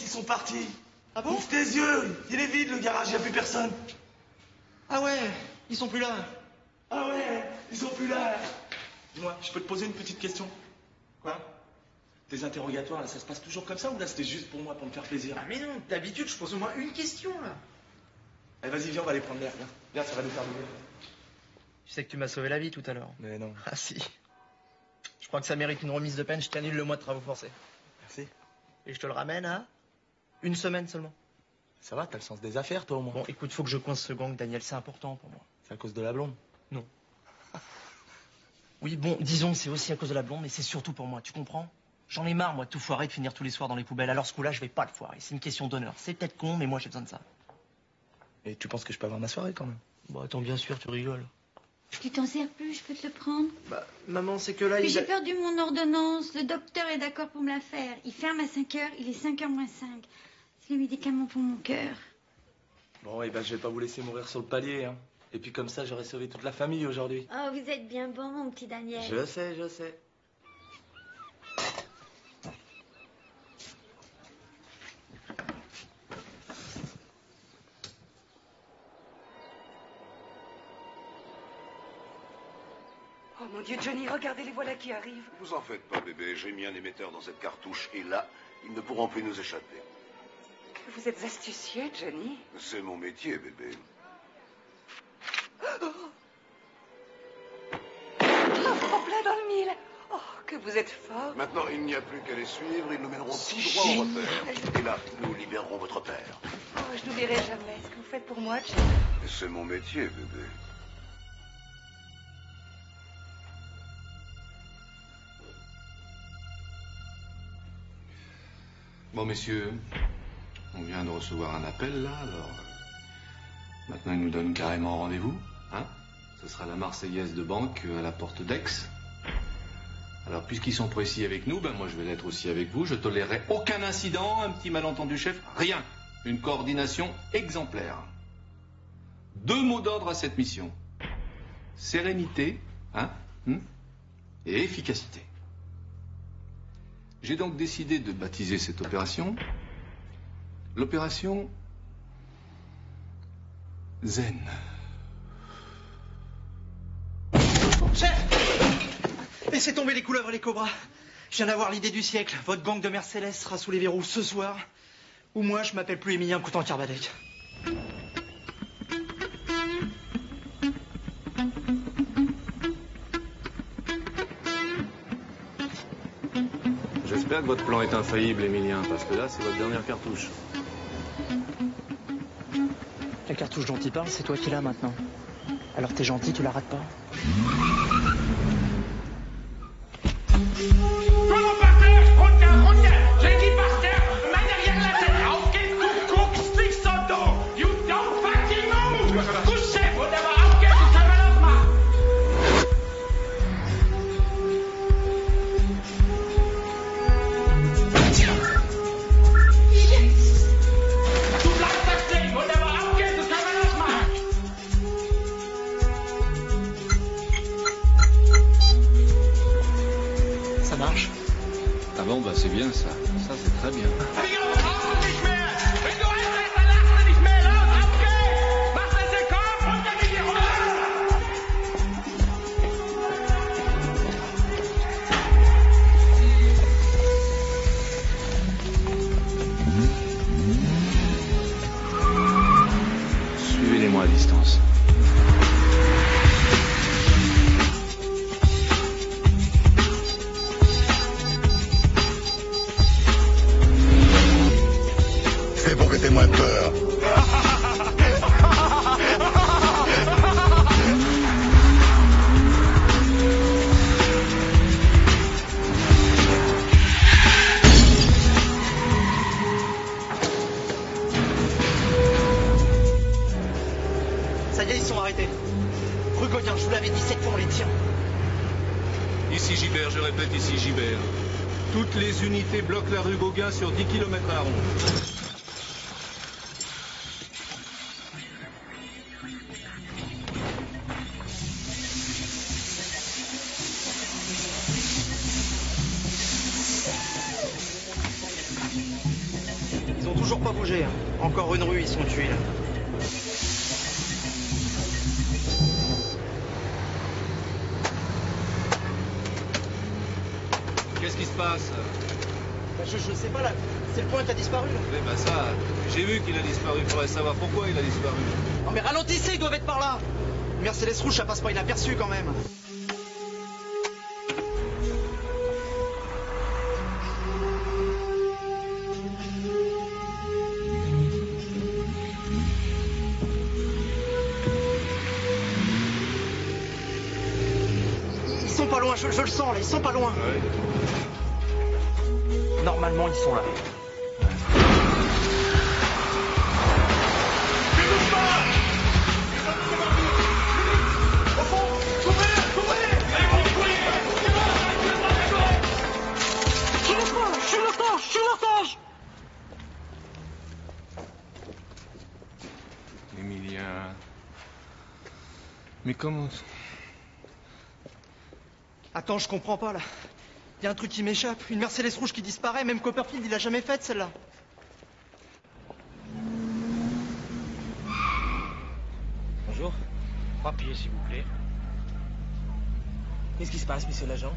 sont partis. Ah bon? Ouvre tes yeux, il est vide le garage, y a plus personne. Ah ouais, ils sont plus là. Ah ouais, ils sont plus là. Dis-moi, je peux te poser une petite question? Quoi? Tes interrogatoires, là, ça se passe toujours comme ça ou là c'était juste pour moi, pour me faire plaisir? Ah mais non, d'habitude je pose au moins une question là. Allez, vas-y, viens, on va aller prendre l'air, viens. Viens, ça va nous faire du bien. Tu sais que tu m'as sauvé la vie tout à l'heure. Mais non. Ah si. Je crois que ça mérite une remise de peine, je t'annule le mois de travaux forcés. Merci. Et je te le ramène à une semaine seulement. Ça va, t'as le sens des affaires, toi, au moins. Bon, écoute, faut que je coince ce gang, Daniel, c'est important pour moi. C'est à cause de la blonde Non. Oui, bon, disons que c'est aussi à cause de la blonde, mais c'est surtout pour moi, tu comprends? J'en ai marre, moi, de tout foirer, de finir tous les soirs dans les poubelles. Alors ce coup-là, je vais pas le foirer. C'est une question d'honneur. C'est peut-être con, mais moi, j'ai besoin de ça. Et tu penses que je peux avoir ma soirée, quand même? Bon, attends, bien sûr, tu rigoles. Tu t'en sers plus, je peux te le prendre? Bah, maman, c'est que là, Puis il... j'ai perdu mon ordonnance. Le docteur est d'accord pour me la faire. Il ferme à 5 heures, il est 5 heures moins 5. C'est le médicament pour mon cœur. Bon, et ben, je vais pas vous laisser mourir sur le palier, hein. Et puis comme ça, j'aurais sauvé toute la famille aujourd'hui. Oh, vous êtes bien bon, mon petit Daniel. Je sais, je sais. Oh mon Dieu, Johnny, regardez les voilà qui arrivent. Vous en faites pas, bébé. J'ai mis un émetteur dans cette cartouche et là, ils ne pourront plus nous échapper. Vous êtes astucieux, Johnny. C'est mon métier, bébé. Oh, en plein dans le mille. Oh, que vous êtes fort. Maintenant, il n'y a plus qu'à les suivre. Ils nous mèneront tout droit au repère. Et là, nous libérerons votre père. Oh, je n'oublierai jamais ce que vous faites pour moi, Johnny. C'est mon métier, bébé. Bon, messieurs, on vient de recevoir un appel, là, alors... euh, Maintenant, ils nous donnent carrément rendez-vous, hein Ce sera la Marseillaise de banque euh, à la porte d'Aix. Alors, puisqu'ils sont précis avec nous, ben moi, je vais l'être aussi avec vous. Je tolérerai aucun incident, un petit malentendu, chef, rien. Une coordination exemplaire. Deux mots d'ordre à cette mission. Sérénité, hein hum, Et efficacité. J'ai donc décidé de baptiser cette opération l'opération Zen. Chef Laissez tomber les couleuvres et les cobras. Je viens d'avoir l'idée du siècle. Votre gang de Mercedes sera sous les verrous ce soir. Ou moi, je m'appelle plus Émilien Coutant Carbadec. J'espère que votre plan est infaillible, Émilien, parce que là, c'est votre dernière cartouche. La cartouche dont il parle, c'est toi qui l'as maintenant. Alors t'es gentil, tu la rates pas. Rouge, ça passe pas inaperçu quand même. Attends, je comprends pas là. Il y a un truc qui m'échappe, une Mercedes rouge qui disparaît, même Copperfield il a jamais faite celle-là. Bonjour. Papier, s'il vous plaît. Qu'est-ce qui se passe, monsieur l'agent?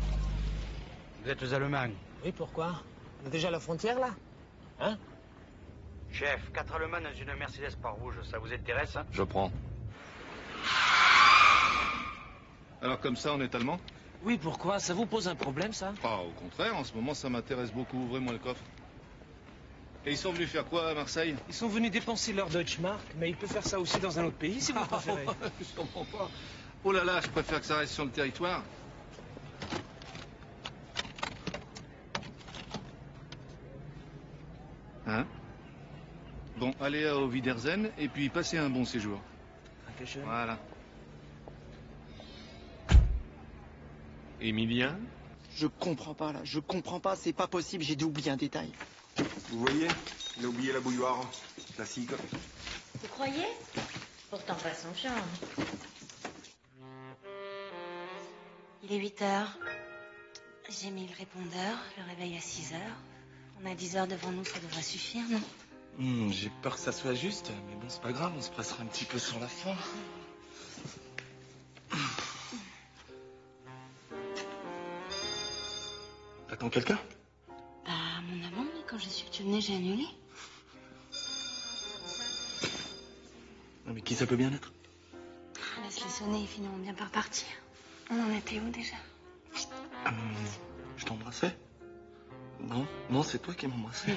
Vous êtes aux Allemands. Oui, pourquoi? On est déjà à la frontière, là? Hein? Chef, quatre Allemands dans une Mercedes pas rouge, ça vous intéresse hein? Je prends. Alors comme ça, on est allemand? Oui, pourquoi? Ça vous pose un problème, ça? Ah, au contraire, en ce moment, ça m'intéresse beaucoup. Ouvrez-moi le coffre. Et ils sont venus faire quoi à Marseille? Ils sont venus dépenser leur Deutschmark, mais ils peuvent faire ça aussi dans un autre pays, si vous préférez. Je comprends pas. Oh là là, je préfère que ça reste sur le territoire. Hein? Bon, allez au Wiedersehen et puis passez un bon séjour. Voilà. Emilien Je comprends pas là, je comprends pas, c'est pas possible, j'ai dû oublier un détail. Vous voyez Il a oublié la bouilloire. Classique. Vous croyez? Pourtant pas son charme. Il est 8 heures. J'ai mis le répondeur, le réveil à 6 heures. On a 10 heures devant nous, ça devrait suffire, non? Hmm, J'ai peur que ça soit juste, mais bon, c'est pas grave, on se pressera un petit peu sur la fin. T'attends quelqu'un? Bah, mon amant, mais quand j'ai su que tu venais, j'ai annulé. Non, mais qui ça peut bien être? Ah, Laisse-les sonner et finiront bien par partir. On en était où déjà? Hum, Je t'embrassais Non, non, c'est toi qui m'embrassais.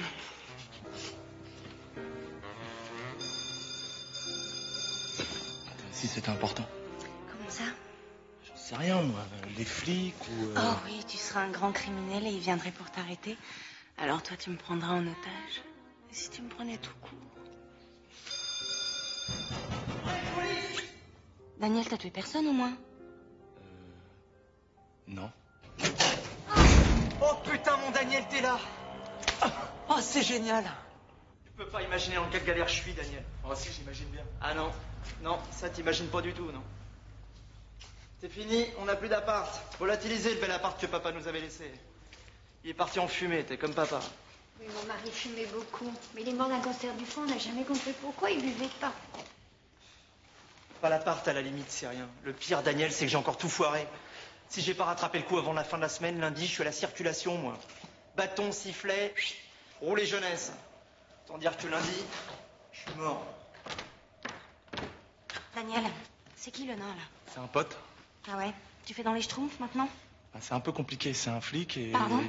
Si c'était important. Comment ça? Sais rien, moi. Les flics ou. euh, Oh oui, tu seras un grand criminel et ils viendraient pour t'arrêter. Alors toi, tu me prendras en otage. Et si tu me prenais tout court? Daniel, t'as tué personne au moins? Non. Oh putain, mon Daniel, t'es là Oh, c'est génial Tu peux pas imaginer dans quelle galère je suis, Daniel. Oh, si, j'imagine bien. Ah non, non, ça t'imagines pas du tout, non. C'est fini, on n'a plus d'appart. Volatilisé le bel appart que papa nous avait laissé. Il est parti en fumée, t'es comme papa. Oui, mon mari fumait beaucoup. Mais il est mort d'un cancer du foie, on n'a jamais compris pourquoi il buvait pas. Pas l'appart, à la limite, c'est rien. Le pire, Daniel, c'est que j'ai encore tout foiré. Si j'ai pas rattrapé le coup avant la fin de la semaine, lundi, je suis à la circulation, moi. Bâton, sifflet, rouler jeunesse. Autant dire que lundi, je suis mort. Daniel, c'est qui le nain là? C'est un pote. Ah ouais Tu fais dans les schtroumpfs maintenant? Ah, C'est un peu compliqué, c'est un flic et. Pardon?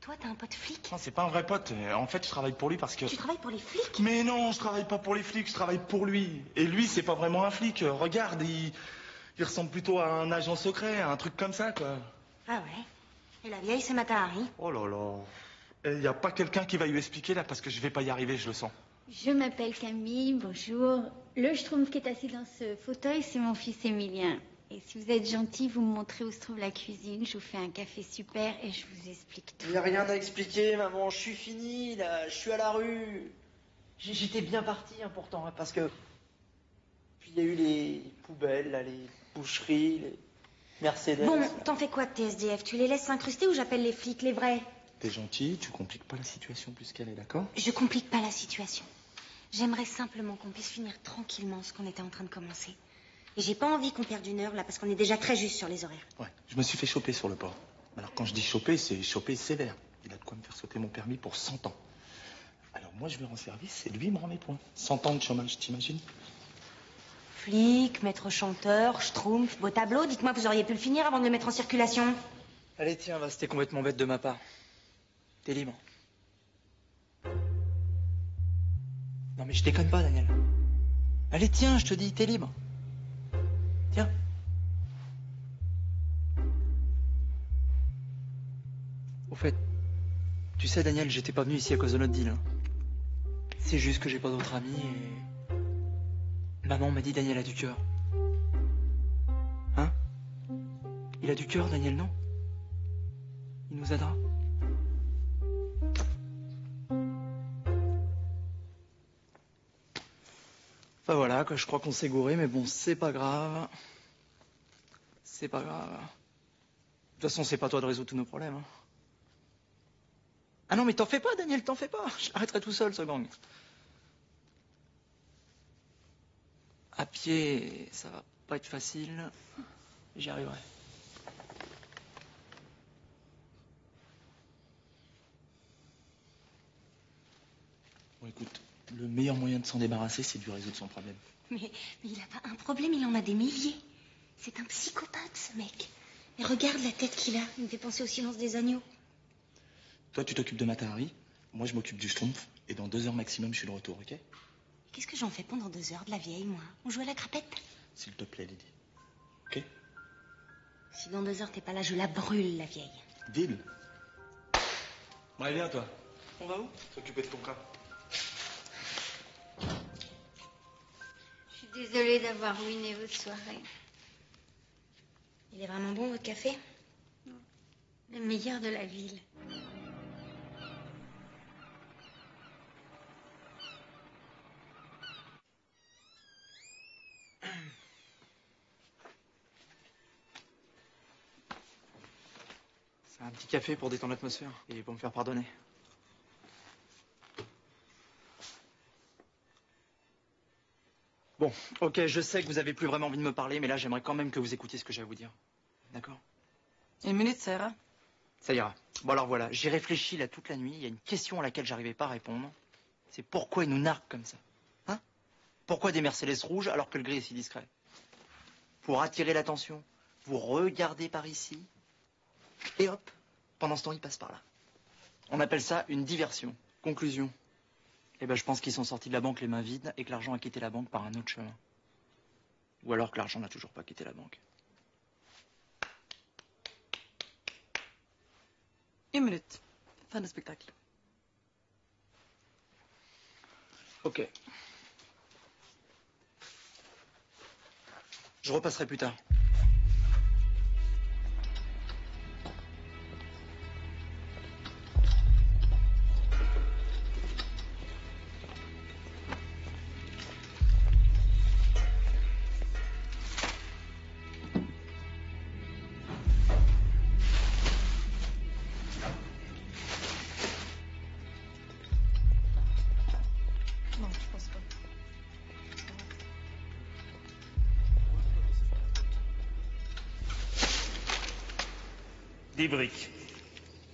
Toi, t'as un pote flic? Non, c'est pas un vrai pote. En fait, je travaille pour lui parce que. Tu travailles pour les flics? Mais non, je travaille pas pour les flics, je travaille pour lui. Et lui, c'est pas vraiment un flic. Regarde, il, il ressemble plutôt à un agent secret, un truc comme ça, quoi. Ah ouais? Et la vieille, c'est Matahari? Oh là là. Il y a pas quelqu'un qui va lui expliquer là parce que je vais pas y arriver, je le sens. Je m'appelle Camille, bonjour. Le Schtroumpf qui est assis dans ce fauteuil, c'est mon fils Émilien. Et si vous êtes gentil, vous me montrez où se trouve la cuisine. Je vous fais un café super et je vous explique tout. Il n'y a rien à expliquer, maman. Je suis fini, là. Je suis à la rue. J'étais bien parti, hein, pourtant, hein, parce que. Puis il y a eu les poubelles, là, les boucheries, les Mercedes. Bon, t'en fais quoi de tes SDF Tu les laisses s'incruster ou j'appelle les flics, les vrais? T'es gentil, tu compliques pas la situation plus qu'elle est, d'accord? Je complique pas la situation. J'aimerais simplement qu'on puisse finir tranquillement ce qu'on était en train de commencer. Et j'ai pas envie qu'on perde une heure là parce qu'on est déjà très juste sur les horaires. Ouais, je me suis fait choper sur le port. Alors quand je dis choper, c'est choper sévère. Il a de quoi me faire sauter mon permis pour 100 ans. Alors moi je vais rendre service et lui il me rend mes points. 100 ans de chômage, t'imagines? Flic, maître chanteur, schtroumpf, beau tableau, dites-moi vous auriez pu le finir avant de le mettre en circulation? Allez, tiens, va, c'était complètement bête de ma part. T'es libre. Non, mais je déconne pas, Daniel. Allez, tiens, je te dis, t'es libre. Tiens. Au fait, tu sais, Daniel, j'étais pas venu ici à cause de notre deal. hein. C'est juste que j'ai pas d'autres amis et. Maman m'a dit Daniel a du cœur. Hein? Il a du cœur, Daniel, non? Il nous aidera. Enfin voilà, je crois qu'on s'est gouré, mais bon, c'est pas grave. C'est pas grave. De toute façon, c'est pas toi de résoudre tous nos problèmes. hein. Ah non, mais t'en fais pas, Daniel, t'en fais pas. Je l'arrêterai tout seul, ce gang. À pied, ça va pas être facile. J'y arriverai. Bon écoute, le meilleur moyen de s'en débarrasser, c'est de lui résoudre son problème. Mais, mais il a pas un problème, il en a des milliers. C'est un psychopathe, ce mec. Et regarde la tête qu'il a. Il me fait penser au silence des agneaux. Toi tu t'occupes de Matahari, moi je m'occupe du Schtroumpf, et dans deux heures maximum je suis de retour, ok? Qu'est-ce que j'en fais pendant deux heures de la vieille, moi? On joue à la crapette? S'il te plaît, Lydie. Ok? Si dans deux heures t'es pas là, je la brûle, la vieille. Deal Bon, allez, viens toi. On va où? S'occuper de ton cas. Désolée d'avoir ruiné votre soirée. Il est vraiment bon, votre café? Le meilleur de la ville. C'est un petit café pour détendre l'atmosphère et pour me faire pardonner. Bon, ok, je sais que vous avez plus vraiment envie de me parler, mais là j'aimerais quand même que vous écoutiez ce que j'ai à vous dire. D'accord? Une minute, ça ira? Ça ira. Bon alors voilà, j'ai réfléchi là toute la nuit, il y a une question à laquelle j'arrivais pas à répondre. C'est pourquoi ils nous narguent comme ça? Hein? Pourquoi des Mercedes rouges alors que le gris est si discret? Pour attirer l'attention, vous regardez par ici, et hop, pendant ce temps, ils passent par là. On appelle ça une diversion. Conclusion. Eh ben, je pense qu'ils sont sortis de la banque les mains vides et que l'argent a quitté la banque par un autre chemin. Ou alors que l'argent n'a toujours pas quitté la banque. Une minute. Fin de spectacle. Ok. Je repasserai plus tard.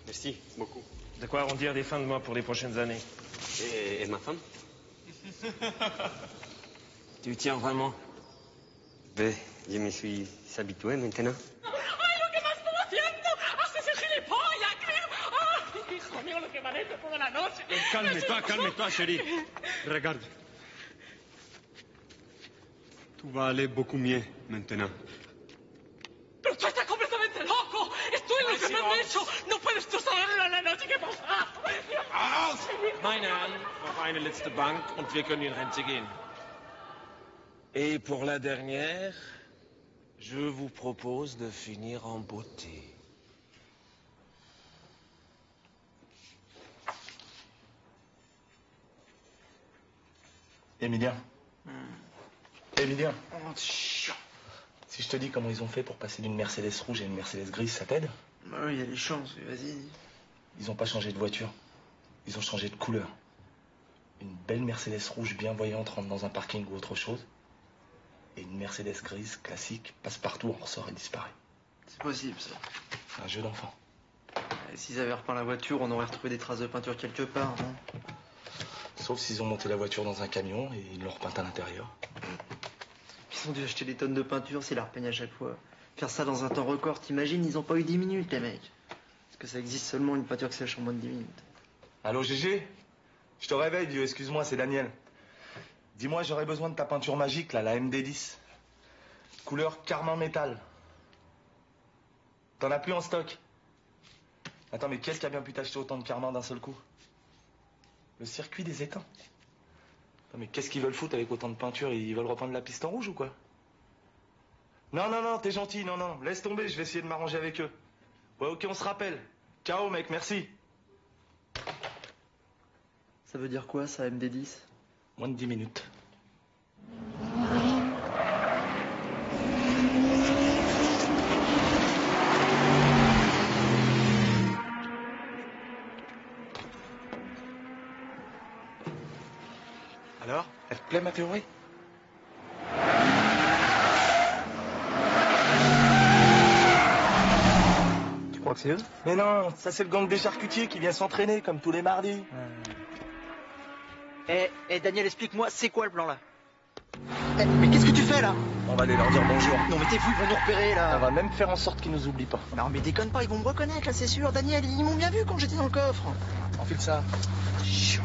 Merci beaucoup. De quoi arrondir les fins de mois pour les prochaines années? Et, et ma femme? Tu tiens vraiment? Ben, je me suis habitué maintenant. Calme-toi, calme-toi, chérie. Regarde. Tout va aller beaucoup mieux maintenant. Meine Herren, noch eine letzte Bank und wir können in Rente gehen. Et pour la dernière, je vous propose de finir en beauté. Emilien. Emilien. Si je te dis comment ils ont fait pour passer d'une Mercedes rouge à une Mercedes grise, ça t'aide? Bah oui, il y a des chances, mais vas-y. Ils n'ont pas changé de voiture. Ils ont changé de couleur. Une belle Mercedes rouge bien voyante rentre dans un parking ou autre chose. Et une Mercedes grise classique passe partout, en ressort et disparaît. C'est possible, ça. C'est un jeu d'enfant. S'ils avaient repeint la voiture, on aurait retrouvé des traces de peinture quelque part, non? Sauf s'ils ont monté la voiture dans un camion et ils l'ont repeinte à l'intérieur. Ils ont dû acheter des tonnes de peinture s'ils la repeignent à chaque fois. Faire ça dans un temps record, t'imagines, ils ont pas eu 10 minutes, les mecs. Parce que ça existe seulement une peinture qui sèche en moins de 10 minutes. Allô, GG Je te réveille, vieux, excuse-moi, c'est Daniel. Dis-moi, j'aurais besoin de ta peinture magique, là, la MD10. Couleur carmin métal. T'en as plus en stock? Attends, mais qu'est-ce qui a bien pu t'acheter autant de carmin d'un seul coup? Le circuit des étangs. Attends, mais qu'est-ce qu'ils veulent foutre avec autant de peinture? Ils veulent repeindre la piste en rouge ou quoi? Non, non, non, t'es gentil, non, non, laisse tomber, je vais essayer de m'arranger avec eux. Ouais, ok, on se rappelle. Ciao, mec, merci. Ça veut dire quoi, ça, MD10 Moins de 10 minutes. Alors Elle te plaît ma théorie? Tu crois que c'est eux? Mais non, ça c'est le gang des charcutiers qui vient s'entraîner comme tous les mardis. Eh, eh, Daniel, explique-moi, c'est quoi le plan là Eh, Mais qu'est-ce que tu fais là On va aller leur dire bonjour. Non mais t'es fou, ils vont nous repérer là. On va même faire en sorte qu'ils nous oublient pas. Non mais déconne pas, ils vont me reconnaître là, c'est sûr. Daniel, ils m'ont bien vu quand j'étais dans le coffre. Enfile ça. Chiant.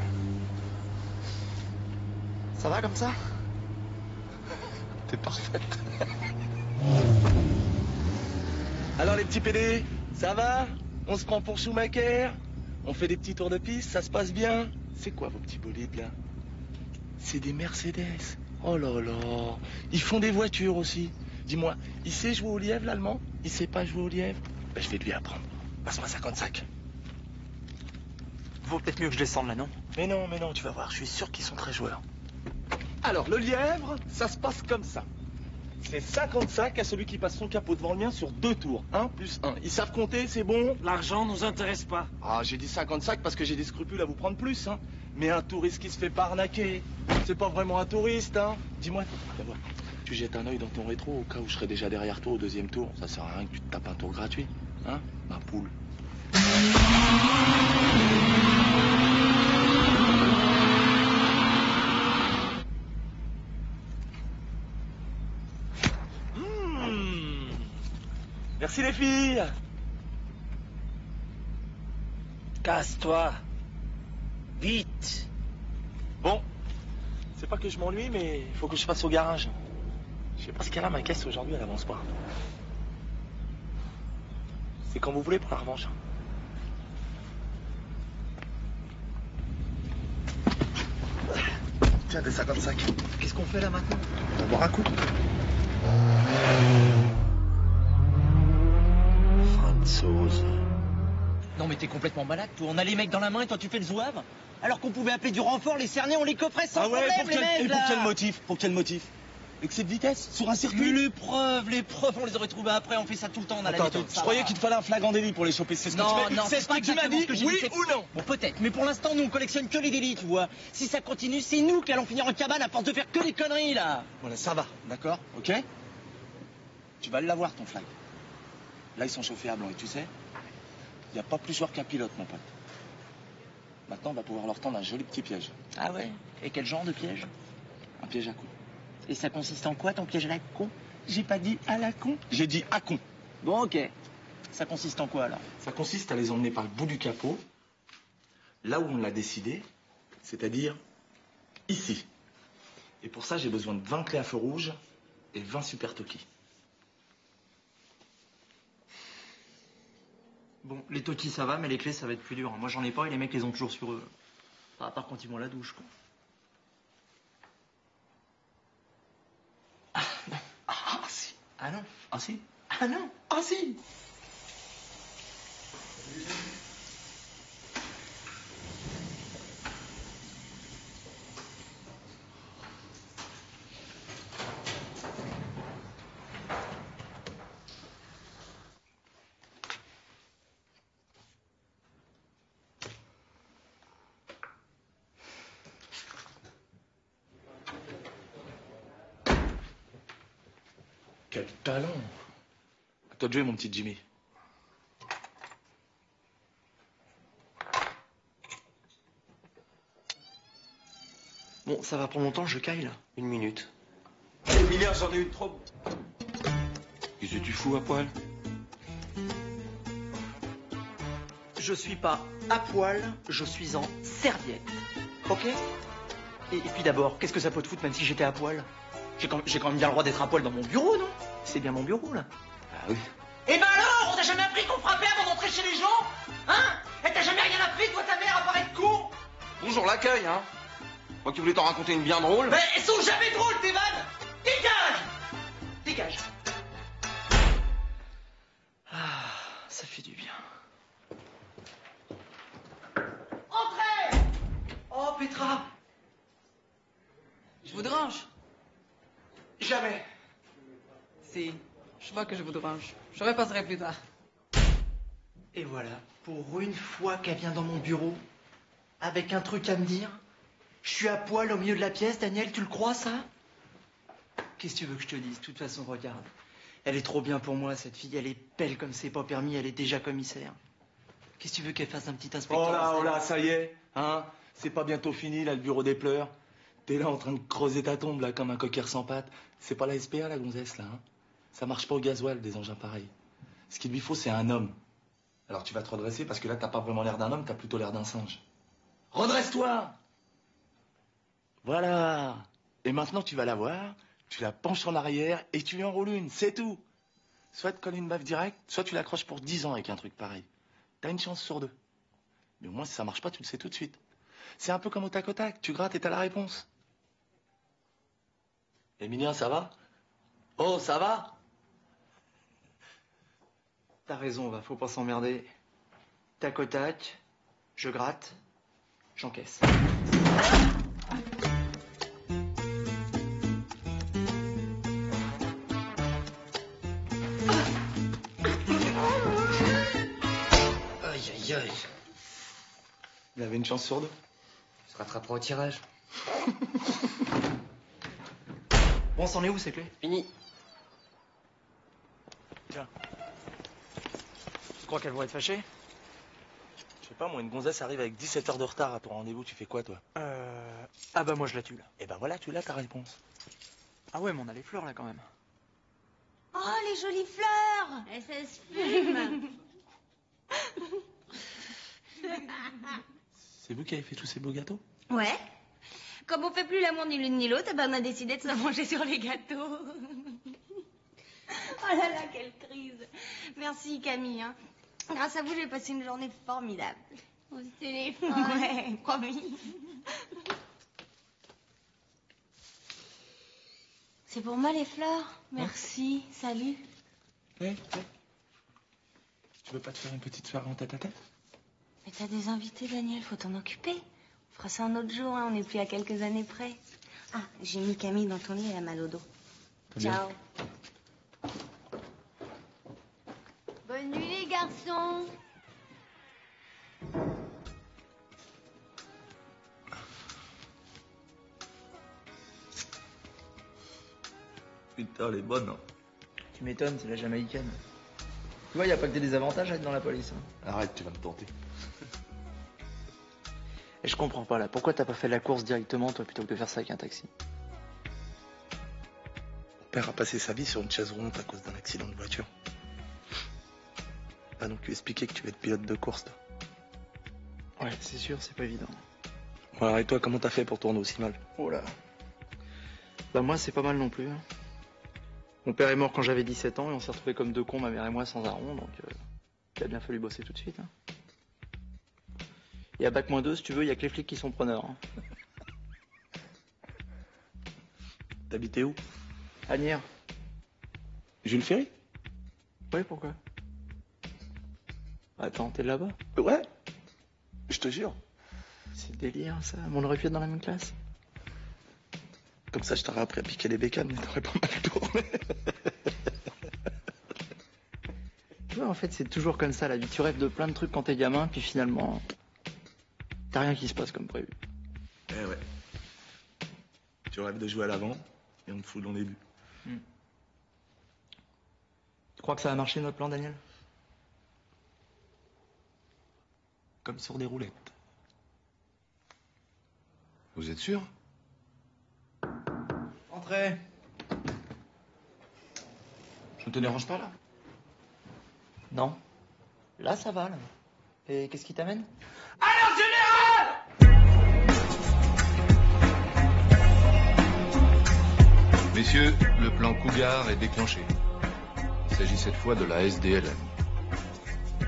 Ça va comme ça T'es parfaite. Alors les petits PD, ça va? On se prend pour Schumacher? On fait des petits tours de piste, ça se passe bien? C'est quoi vos petits bolides là? C'est des Mercedes. Oh là là. Ils font des voitures aussi. Dis-moi, il sait jouer au lièvre l'allemand? Il sait pas jouer au lièvre ben, Je vais lui apprendre. Passe-moi 55. Vaut peut-être mieux que je descende là, non? Mais non, mais non, tu vas voir, je suis sûr qu'ils sont très joueurs. Alors, le lièvre, ça se passe comme ça. C'est 55 à celui qui passe son capot devant le mien sur deux tours. 1 plus 1. Ils savent compter, c'est bon L'argent nous intéresse pas. Ah, j'ai dit 55 parce que j'ai des scrupules à vous prendre plus, hein. Mais un touriste qui se fait pas arnaquer, c'est pas vraiment un touriste, hein. Dis-moi. Tu jettes un œil dans ton rétro au cas où je serais déjà derrière toi au deuxième tour. Ça sert à rien que tu te tapes un tour gratuit, hein, ma poule. Hmm. Merci les filles. Casse-toi. Vite. Bon, c'est pas que je m'ennuie, mais il faut que je passe au garage. Je sais pas ce qu'elle a ma caisse aujourd'hui, elle avance pas. C'est quand vous voulez pour la revanche. Tiens, des 55. Qu'est-ce qu'on fait là maintenant? On va boire un coup. Franzose. Non mais t'es complètement malade, toi. On a les mecs dans la main et toi tu fais le zouave Alors qu'on pouvait appeler du renfort, les cernés, on les coffrait sans Ah ouais, problème, pour les quel, mecs et pour là. quel motif? Pour quel motif? Excès de vitesse? Sur un Mais circuit les preuves, les preuves, on les aurait trouvées après, on fait ça tout le temps, on a Attends, attends, je croyais qu'il te fallait un flagrant délit pour les choper. C'est ce que Non, tu m'as non, C'est ce pas que tu m'as dit ce que j'ai Oui dit, ou non? Bon, peut-être, mais pour l'instant, nous, on collectionne que les délits, tu vois. Si ça continue, c'est nous qui allons finir en cabane à force de faire que des conneries, là. Voilà, ça va, d'accord? Ok? Tu vas l'avoir, ton flag. Là, ils sont chauffés à blanc, et tu sais, il n'y a pas plus joueur qu'un pilote, mon pote. Maintenant, on va pouvoir leur tendre un joli petit piège. Ah ouais? Et quel genre de piège? Un piège à con. Et ça consiste en quoi, ton piège à la con? J'ai pas dit à la con, j'ai dit à con. Bon, ok. Ça consiste en quoi, alors? Ça consiste à les emmener par le bout du capot, là où on l'a décidé, c'est-à-dire ici. Et pour ça, j'ai besoin de 20 clés à feu rouge et 20 super Toki. Bon, les totis ça va, mais les clés ça va être plus dur. Moi j'en ai pas et les mecs les ont toujours sur eux. Enfin, à part quand ils vont à la douche, quoi. Ah non. Ah si. Ah non. Ah si. Ah non. Ah si. Quel talent Mon petit Jimmy. Bon, ça va prendre longtemps, je caille là. Une minute. Emilia, j'en ai une trop. Qu'est-ce que tu fous à poil? Je suis pas à poil, je suis en serviette. Ok? Et, et puis d'abord, qu'est-ce que ça peut te foutre même si j'étais à poil? J'ai quand, j'ai quand même bien le droit d'être à poil dans mon bureau, non? C'est bien mon bureau là. Oui. Eh ben alors, on t'a jamais appris qu'on frappait avant d'entrer chez les gens Hein? Et t'as jamais rien appris, toi, ta mère, à part être con? Bonjour l'accueil, hein. Moi qui voulais t'en raconter une bien drôle. Mais elles sont jamais drôles, tes vannes! Dégage! Dégage! Ah, ça fait du bien. Entrez! Oh, Petra! Je vous dérange? Jamais. Si, je vois que je vous dérange. Je repasserai plus tard. Et voilà, pour une fois qu'elle vient dans mon bureau, avec un truc à me dire, je suis à poil au milieu de la pièce, Daniel, tu le crois ça? Qu'est-ce que tu veux que je te dise? De toute façon, regarde. Elle est trop bien pour moi, cette fille. Elle est belle comme c'est pas permis, elle est déjà commissaire. Qu'est-ce que tu veux qu'elle fasse un petit inspecteur? Oh là, oh là, ça y est, hein? C'est pas bientôt fini, là, le bureau des pleurs? T'es là en train de creuser ta tombe, là, comme un coquillard sans pattes. C'est pas la SPA, la gonzesse, là, hein? Ça marche pas au gasoil, des engins pareils. Ce qu'il lui faut, c'est un homme. Alors tu vas te redresser, parce que là, t'as pas vraiment l'air d'un homme, t'as plutôt l'air d'un singe. Redresse-toi Voilà Et maintenant, tu vas la voir, tu la penches en arrière, et tu lui enroules une, c'est tout Soit te colle une baffe directe, soit tu l'accroches pour 10 ans avec un truc pareil. T'as une chance sur deux. Mais au moins, si ça marche pas, tu le sais tout de suite. C'est un peu comme au tac au tac, tu grattes et t'as la réponse. Emilien, ça va? Oh, ça va? T'as raison, va, faut pas s'emmerder. Tac au tac, je gratte, j'encaisse. Aïe aïe aïe. Il avait une chance sur deux. Il se rattrapera au tirage. Bon, c'en est où ces clés? Fini. Tiens. Tu crois qu'elles vont être fâchées? Je sais pas, moi, une gonzesse arrive avec 17 heures de retard à ton rendez-vous, tu fais quoi, toi? Euh... Ah bah moi je la tue là. Eh ben voilà, tu l'as ta réponse. Ah ouais, mais on a les fleurs là quand même. Oh, les jolies fleurs Elles s'expriment C'est vous qui avez fait tous ces beaux gâteaux? Ouais. Comme on fait plus l'amour ni l'une ni l'autre, eh ben on a décidé de se manger sur les gâteaux. oh là là, quelle crise. Merci Camille. hein. Grâce à vous, j'ai passé une journée formidable. Au téléphone. Ouais, promis. C'est pour moi les fleurs. Merci. Salut. Eh, eh. Tu veux pas te faire une petite soirée en tête à tête Mais t'as des invités, Daniel, faut t'en occuper. On fera ça un autre jour, hein, on n'est plus à quelques années près. Ah, j'ai mis Camille dans ton lit, elle a mal au dos. Bien. Ciao. Bonne garçons. Putain, elle est bonne, hein. Tu m'étonnes, c'est la jamaïcaine. Tu vois, y a pas que des avantages à être dans la police. hein. Arrête, tu vas me tenter. Et je comprends pas là, pourquoi t'as pas fait la course directement toi plutôt que de faire ça avec un taxi? Mon père a passé sa vie sur une chaise roulante à cause d'un accident de voiture. Pas non plus expliquer que tu vas être pilote de course, toi. Ouais, c'est sûr, c'est pas évident. Alors, et toi, comment t'as fait pour tourner aussi mal? Oh là. Bah moi c'est pas mal non plus. hein. Mon père est mort quand j'avais 17 ans et on s'est retrouvés comme deux cons, ma mère et moi, sans un rond, donc... euh, Il a bien fallu bosser tout de suite. Hein. Et à bac moins 2, si tu veux, il y a que les flics qui sont preneurs. hein. T'habitais où? Agnières. Jules Ferry? Oui, pourquoi? Attends, t'es là-bas Ouais. Je te jure. C'est délire, ça. On aurait pu être dans la même classe. Comme ça, je t'aurais appris à piquer les bécanes, mais t'aurais pas mal tourné. Tu vois, en fait, c'est toujours comme ça, la vie. Tu rêves de plein de trucs quand t'es gamin, puis finalement, t'as rien qui se passe comme prévu. Eh ouais. Tu rêves de jouer à l'avant, et on te fout dans les buts. Tu crois que ça a marché notre plan, Daniel? Comme sur des roulettes. Vous êtes sûr? Entrez. Je ne te dérange pas là? Non. Là, ça va, là. Et qu'est-ce qui t'amène? Alors, général Messieurs, le plan Cougar est déclenché. Il s'agit cette fois de la SDLM.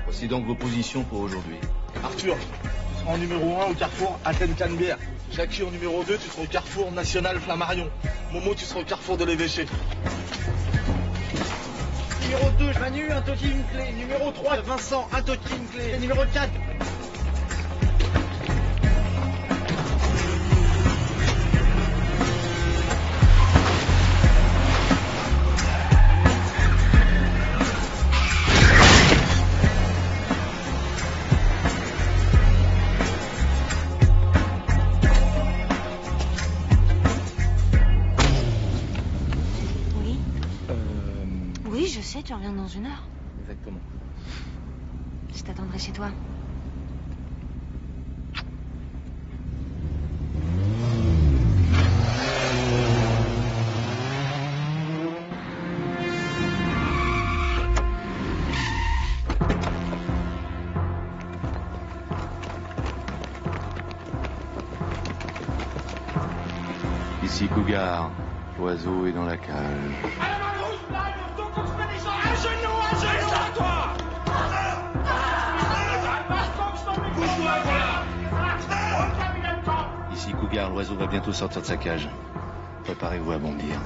Voici donc vos positions pour aujourd'hui. Arthur, tu seras en numéro 1 au carrefour Athènes Canebière. Jackie en numéro 2, tu seras au carrefour National Flammarion. Momo, tu seras au carrefour de l'évêché. Numéro 2, Manu, un toki, une clé. Numéro 3, Vincent, un toki, une clé. Et numéro 4, Ici Cougar. L'oiseau est dans la cage. Cougar, l'oiseau va bientôt sortir de sa cage. Préparez-vous à bondir.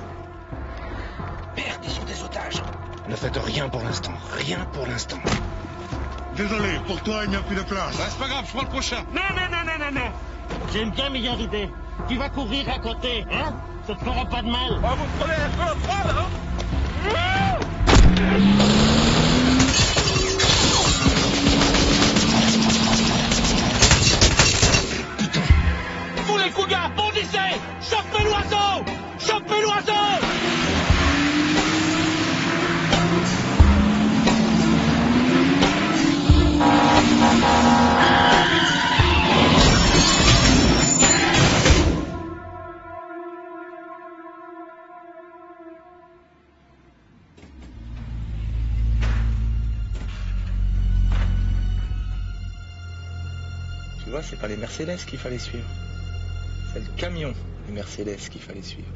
Merde, ils sont des otages. Ne faites rien pour l'instant. Rien pour l'instant. Désolé, pour toi, il n'y a plus de place. c'est pas grave, je prends le prochain. Non, non, non, non, non, non. J'ai une bien meilleure idée. Tu vas courir à côté, hein? Ça te fera pas de mal. Oh, vous prenez un peu la hein? Cougars, bondissez Chopez l'oiseau Chopez l'oiseau Tu vois, c'est pas les Mercedes qu'il fallait suivre. C'est le camion des Mercedes qu'il fallait suivre.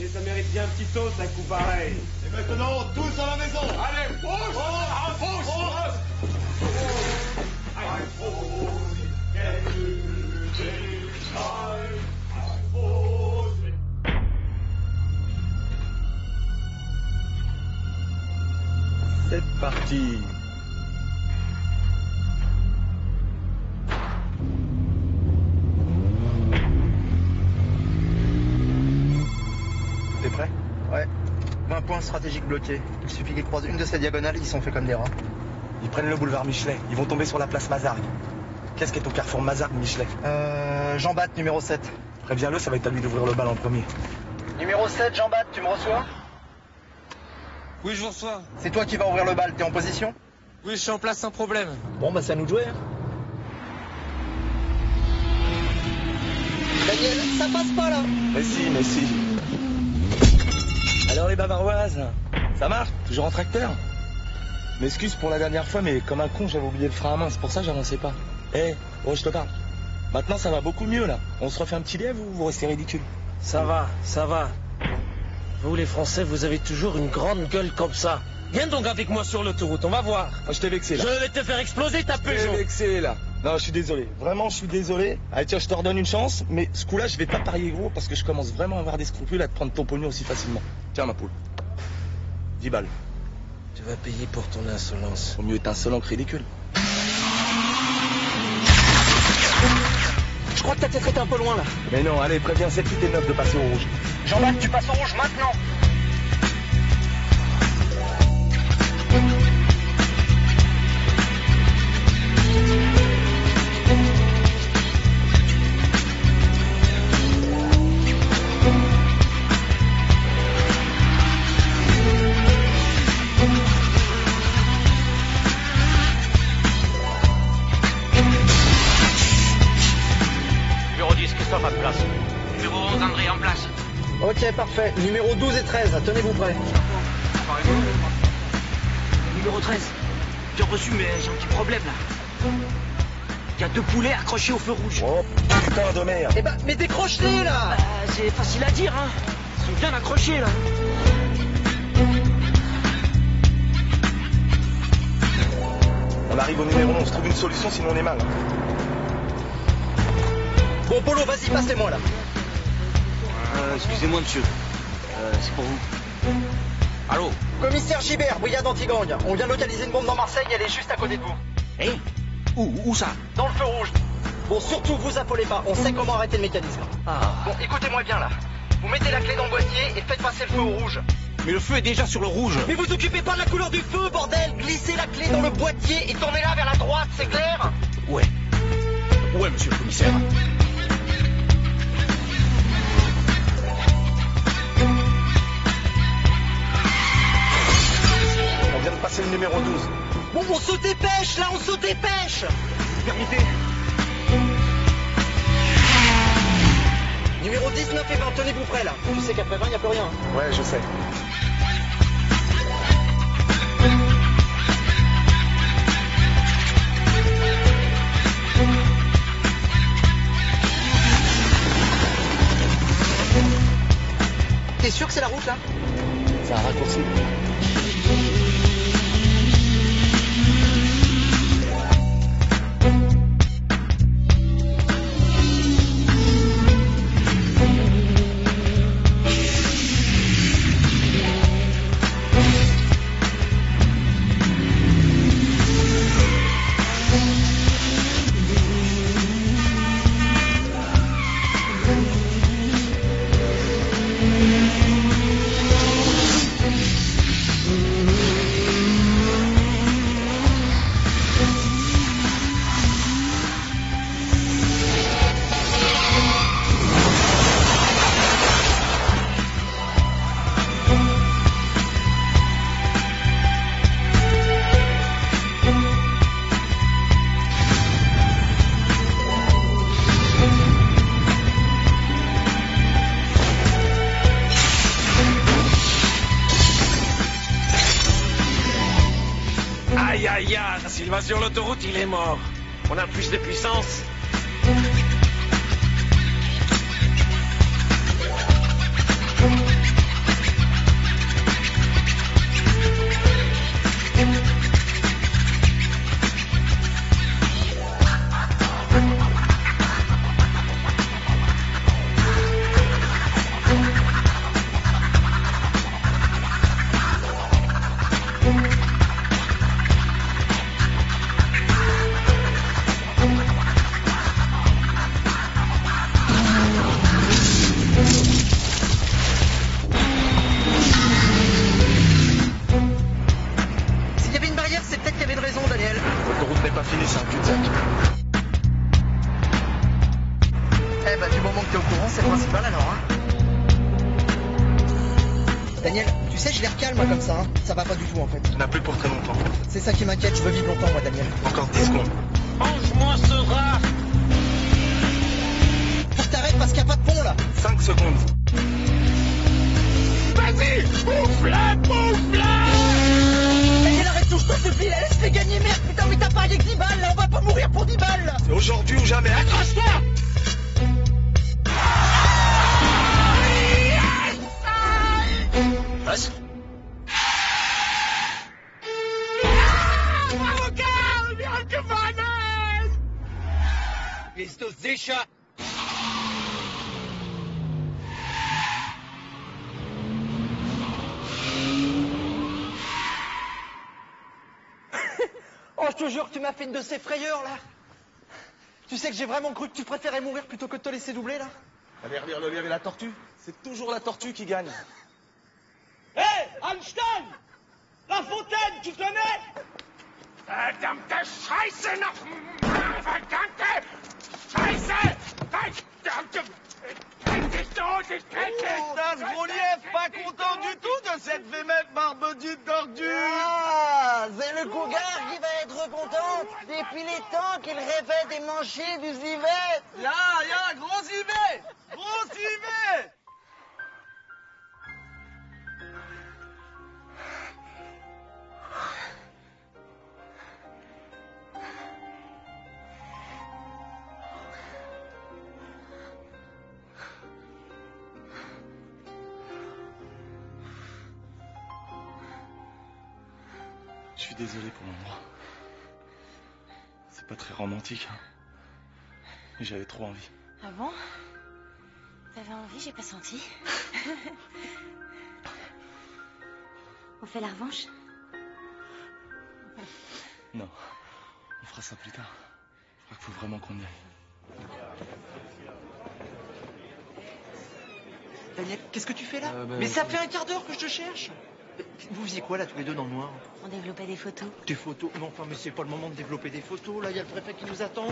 Et ça mérite bien un petit toast, un coup pareil. Et maintenant, tous à la maison. Allez, pousse. Pousse. C'est parti 20 points stratégiques bloqués. Il suffit qu'ils croisent une de ces diagonales, ils sont faits comme des rats. Ils prennent le boulevard Michelet. Ils vont tomber sur la place Mazargues. Qu'est-ce qui est au carrefour Mazargues-Michelet Euh. Jean Bat, numéro 7. Préviens-le, ça va être à lui d'ouvrir le bal en premier. Numéro 7, Jean Bat, tu me reçois? Oui, je vous reçois. C'est toi qui vas ouvrir le bal, t'es en position? Oui, je suis en place sans problème. Bon, bah, c'est à nous de jouer. hein. Daniel, ça passe pas là Mais si, mais si. Alors, les bavaroises, ça marche Toujours en tracteur M'excuse pour la dernière fois, mais comme un con, j'avais oublié le frein à main. C'est pour ça que j'avançais pas. Eh, oh, je te parle. Maintenant, ça va beaucoup mieux, là. On se refait un petit lève ou vous restez ridicule Ça va, ça va. Vous, les Français, vous avez toujours une grande gueule comme ça. Viens donc avec moi sur l'autoroute, on va voir. Ah, je t'ai vexé là. Je vais te faire exploser ta Je t'ai Peugeot. vexé là. Non, je suis désolé. Vraiment, je suis désolé. Allez, tiens, je te redonne une chance. Mais ce coup-là, je vais pas parier gros parce que je commence vraiment à avoir des scrupules à te prendre ton pognon aussi facilement. Tiens, ma poule. 10 balles. Tu vas payer pour ton insolence. Au mieux être insolent que ridicule. Je crois que ta tête est un peu loin là. Mais non, allez, préviens cette petite et neuf de passer au rouge. Jean-Baptiste, tu passes au rouge maintenant. Parfait. Numéro 12 et 13, tenez-vous prêts. Numéro 13. Bien reçu, mais j'ai un petit problème là. Il y a deux poulets accrochés au feu rouge. Oh, putain de merde. Eh ben, mais décroche-les là Bah, c'est facile à dire, hein. Ils sont bien accrochés là. On arrive au numéro 11. Trouve une solution, sinon on est mal. Bon, Polo, vas-y, passe-les-moi là. Excusez-moi, monsieur. Euh, c'est pour vous. Allô Commissaire Gibert, brigade anti-gang. On vient de localiser une bombe dans Marseille, elle est juste à côté de vous. Eh Où Où ça Dans le feu rouge. Bon, surtout, vous affolez pas, on sait comment arrêter le mécanisme. Bon, écoutez-moi bien là. Vous mettez la clé dans le boîtier et faites passer le feu au rouge. Mais le feu est déjà sur le rouge. Mais vous occupez pas de la couleur du feu, bordel Glissez la clé dans le boîtier et tournez-la vers la droite, c'est clair Ouais. Ouais, monsieur le commissaire. Passer le numéro 12. Bon, on se dépêche là, on se dépêche Permettez Numéro 19 et 20, tenez-vous prêts là. Tu sais qu'après 20, y a plus rien. Ouais, je sais. T'es sûr que c'est la route là? C'est un raccourci. Il est mort. On a plus de puissance. Laisser doubler, là? Allez relire le et la tortue. C'est toujours la tortue qui gagne. Hé, Einstein La Fontaine, tu connais Verdammte Scheiße noch! Verdammte Scheiße! Verdammte... Gros lièvre, pas content du tout de cette vémette barbedue de tortue Ah, c'est le cougar qui va être content depuis les temps qu'il rêvait des manchets du civet. Ya, ya, gros civet suis désolé pour l'endroit. C'est pas très romantique, hein. Mais j'avais trop envie. Ah bon? T'avais envie, j'ai pas senti. On fait la revanche? Non. On fera ça plus tard. Je crois qu'il faut vraiment qu'on y aille. Daniel, qu'est-ce que tu fais là? Euh, bah, Mais ça fait un quart d'heure que je te cherche. Vous faisiez quoi là tous les deux dans le noir On développait des photos. Des photos Non, enfin, mais c'est pas le moment de développer des photos. Là, il y a le préfet qui nous attend.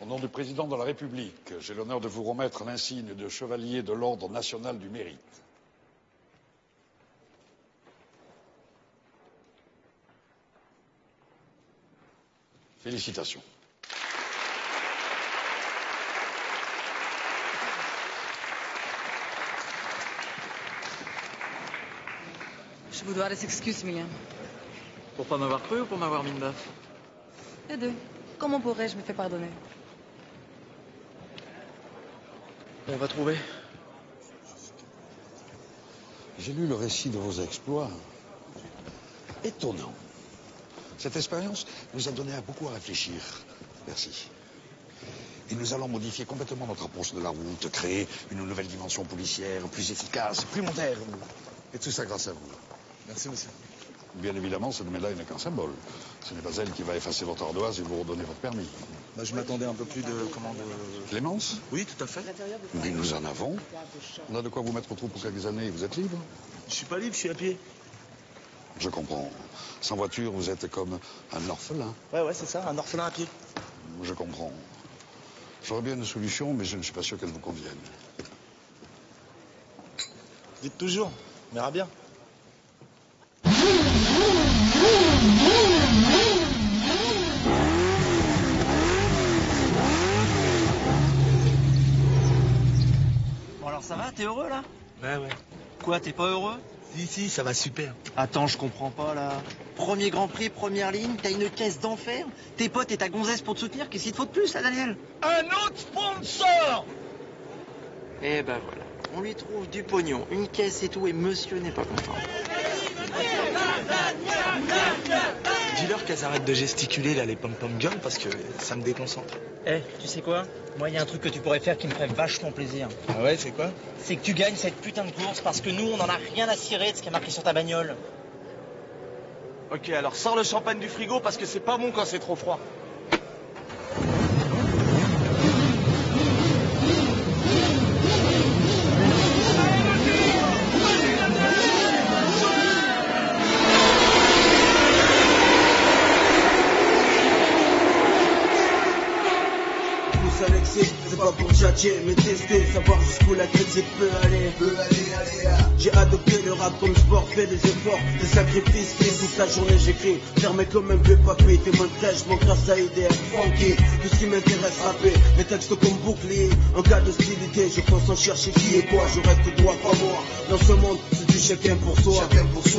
Au nom du président de la République, j'ai l'honneur de vous remettre l'insigne de chevalier de l'Ordre national du mérite. Félicitations. Vous dois des excuses, William. Pour pas m'avoir cru ou pour m'avoir mis une baffe Les deux. Comment pourrais-je me faire pardonner? On va trouver. J'ai lu le récit de vos exploits. Étonnant. Cette expérience nous a donné à beaucoup à réfléchir. Merci. Et nous allons modifier complètement notre approche de la route, créer une nouvelle dimension policière, plus efficace, plus moderne. Et tout ça grâce à vous. Merci, monsieur. Bien évidemment, cette médaille n'est qu'un symbole. Ce n'est pas elle qui va effacer votre ardoise et vous redonner votre permis. Bah, je m'attendais un peu plus de. Comment de. Clémence Oui, tout à fait. Mais nous en avons. On a de quoi vous mettre au trou pour quelques années. Vous êtes libre Je suis pas libre, je suis à pied. Je comprends. Sans voiture, vous êtes comme un orphelin. Ouais, ouais, c'est ça, un orphelin à pied. Je comprends. J'aurais bien une solution, mais je ne suis pas sûr qu'elle vous convienne. Dites toujours, on verra bien. Bon, alors ça va? T'es heureux là? Ouais, ouais. Quoi, t'es pas heureux? Si, si, ça va super. Attends, je comprends pas là. Premier Grand Prix, première ligne, t'as une caisse d'enfer, tes potes et ta gonzesse pour te soutenir, qu'est-ce qu'il te faut de plus là, Daniel? Un autre sponsor Eh ben voilà, on lui trouve du pognon, une caisse et tout, et monsieur n'est pas content. Dis-leur qu'elles arrêtent de gesticuler là, les pom-pom girls, parce que ça me déconcentre. Eh, tu sais quoi? Moi, il y a un truc que tu pourrais faire qui me ferait vachement plaisir. Ah ouais, c'est quoi? C'est que tu gagnes cette putain de course parce que nous, on en a rien à cirer de ce qui est marqué sur ta bagnole. Ok, alors sors le champagne du frigo parce que c'est pas bon quand c'est trop froid. Pas pour tchatcher, mais tester, savoir jusqu'où la critique peut aller. J'ai adopté le rap comme sport, fait des efforts, des sacrifices, et toute la journée j'écris. Fermé comme un vieux papier, témoin de crèche, mon grâce à à funky. Tout ce qui m'intéresse, rapper, mes textes comme bouclier. En cas d'hostilité, je pense en chercher qui est quoi, je reste droit, pas moi. Dans ce monde, c'est du chacun pour soi.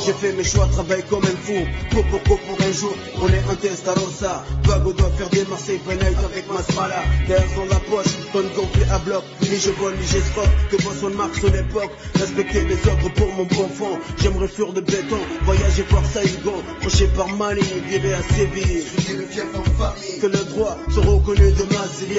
J'ai fait mes choix, travaille comme un fou. Pour pour pour un jour, on est un testarossa. Vago doit faire des Marseille Night avec Masmala. Terre dans la poche, tonne comme complet à bloc. Ni je vole, ni j'escroque, que son marque son époque. Respecter les autres pour mon bon fond. J'aimerais fuir de béton, voyager voir Saïgon. Proché par Mali, virer à Séville. Que le droit se reconnu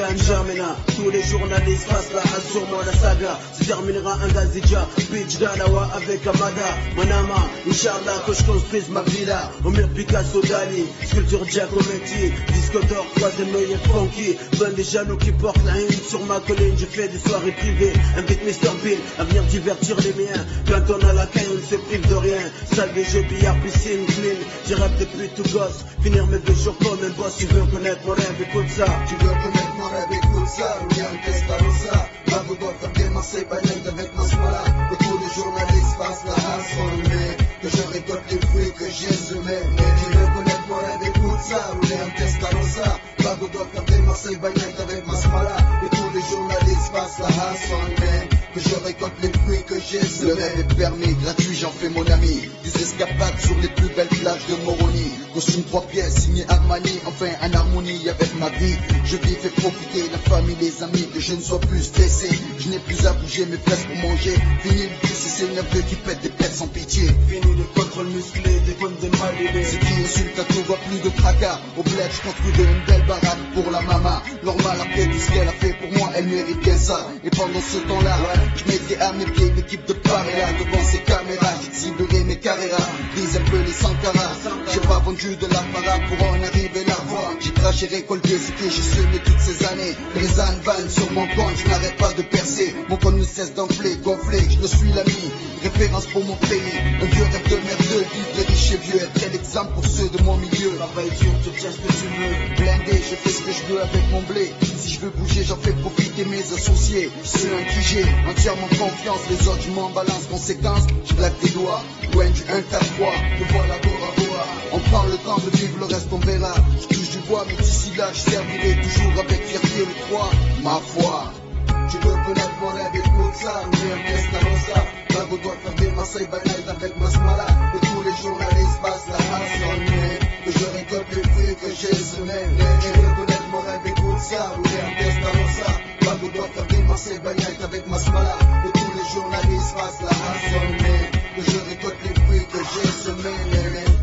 a un Jamena. Tous les journalistes passent la hache sur moi, la saga. Se terminera un Gazidja, Beach Galawa avec Amada. Manama, Inch'Allah, que je construise ma villa. Au mur Picasso Dali, sculpture Giacometti. Disque d'or, troisième œil funky. Ben des jaloux qui portent la haine sur ma colline. Je fais des soirées privées. Invite Mr. Bill à venir divertir les miens. Quand on a la caille, on ne se prive de rien. Salle jeux, billard, piscine, clean. J'ai rêve depuis tout gosse. Finir mes deux jours comme un boss. Tu veux connaître mon rêve, écoute ça. Tu veux connaître mon rêve, écoute ça. Regarde, Testarossa. Bravo doit faire des Marseille Bagnette avec ma smala. Et tous les journalistes passent la race. Que je récolte les fruits que j'ai semés. Écoute ça. Regarde, Testarossa. Bravo doit faire des Marseille Bagnette avec ma smala. Et tous les journalistes passent la en mai. Que je récolte les fruits que j'ai semés. Le rêve est permis, gratuit, j'en fais mon ami. Des escapades sur les plus belles plages de Moroni. Costume trois pièces, signé Armani, enfin en harmonie avec ma vie. Je vis, fais profiter la famille, les amis, que je ne sois plus stressé. Je n'ai plus à bouger mes fesses pour manger. Fini le bus, c'est ces nerveux qui pètent des têtes sans pitié. Fini le contrôle musclé, des C'est qui insulte à tout, voit plus de tracas. Au bled, je construis une belle baraque pour la maman. Normal, après tout ce qu'elle a fait pour moi, elle mérite bien ça. Et pendant ce temps-là, je mettais à mes pieds l'équipe de Paréa devant ces caméras. J'ai ciblerai mes carreras, brise un peu les Sankara. J'ai pas vendu de la parade pour en arriver là. J'ai craché, récolté ce que j'ai semé toutes ces années. Les ânes vannes sur mon compte, je n'arrête pas de percer. Mon compte ne cesse d'enfler, gonfler, je ne suis l'ami. Référence pour mon pays, un vieux rêve de merdeux, vivre les riches et vieux, quel exemple pour ceux de mon milieu? Travail dur, tu tiens ce que tu veux. Blindé, je fais ce que je veux avec mon blé. Si je veux bouger, j'en fais profiter mes associés. Ceux en qui j'ai entièrement confiance, les autres je m'en balance. Conséquence, je claque des doigts. Loin du 1 4 3, me voilà Bora Bora. On prend le temps de vivre, le reste on verra. Je touche du bois, mais d'ici là, je servirai toujours avec fierté le croix. Ma foi. Tu veux connaître mon rêve, écoute ça, un Testarossa. Bravo doit faire des Marseille Bagnette avec ma smala. Et tous les journalistes Que je récolte les fruits que j'ai semés. Tu veux connaître mon rêve, écoute ça, un Testarossa. Bravo doit des Marseille Bagnette avec ma smala. Et tous les journalistes passent la race. Que je récolte les fruits que j'ai semés.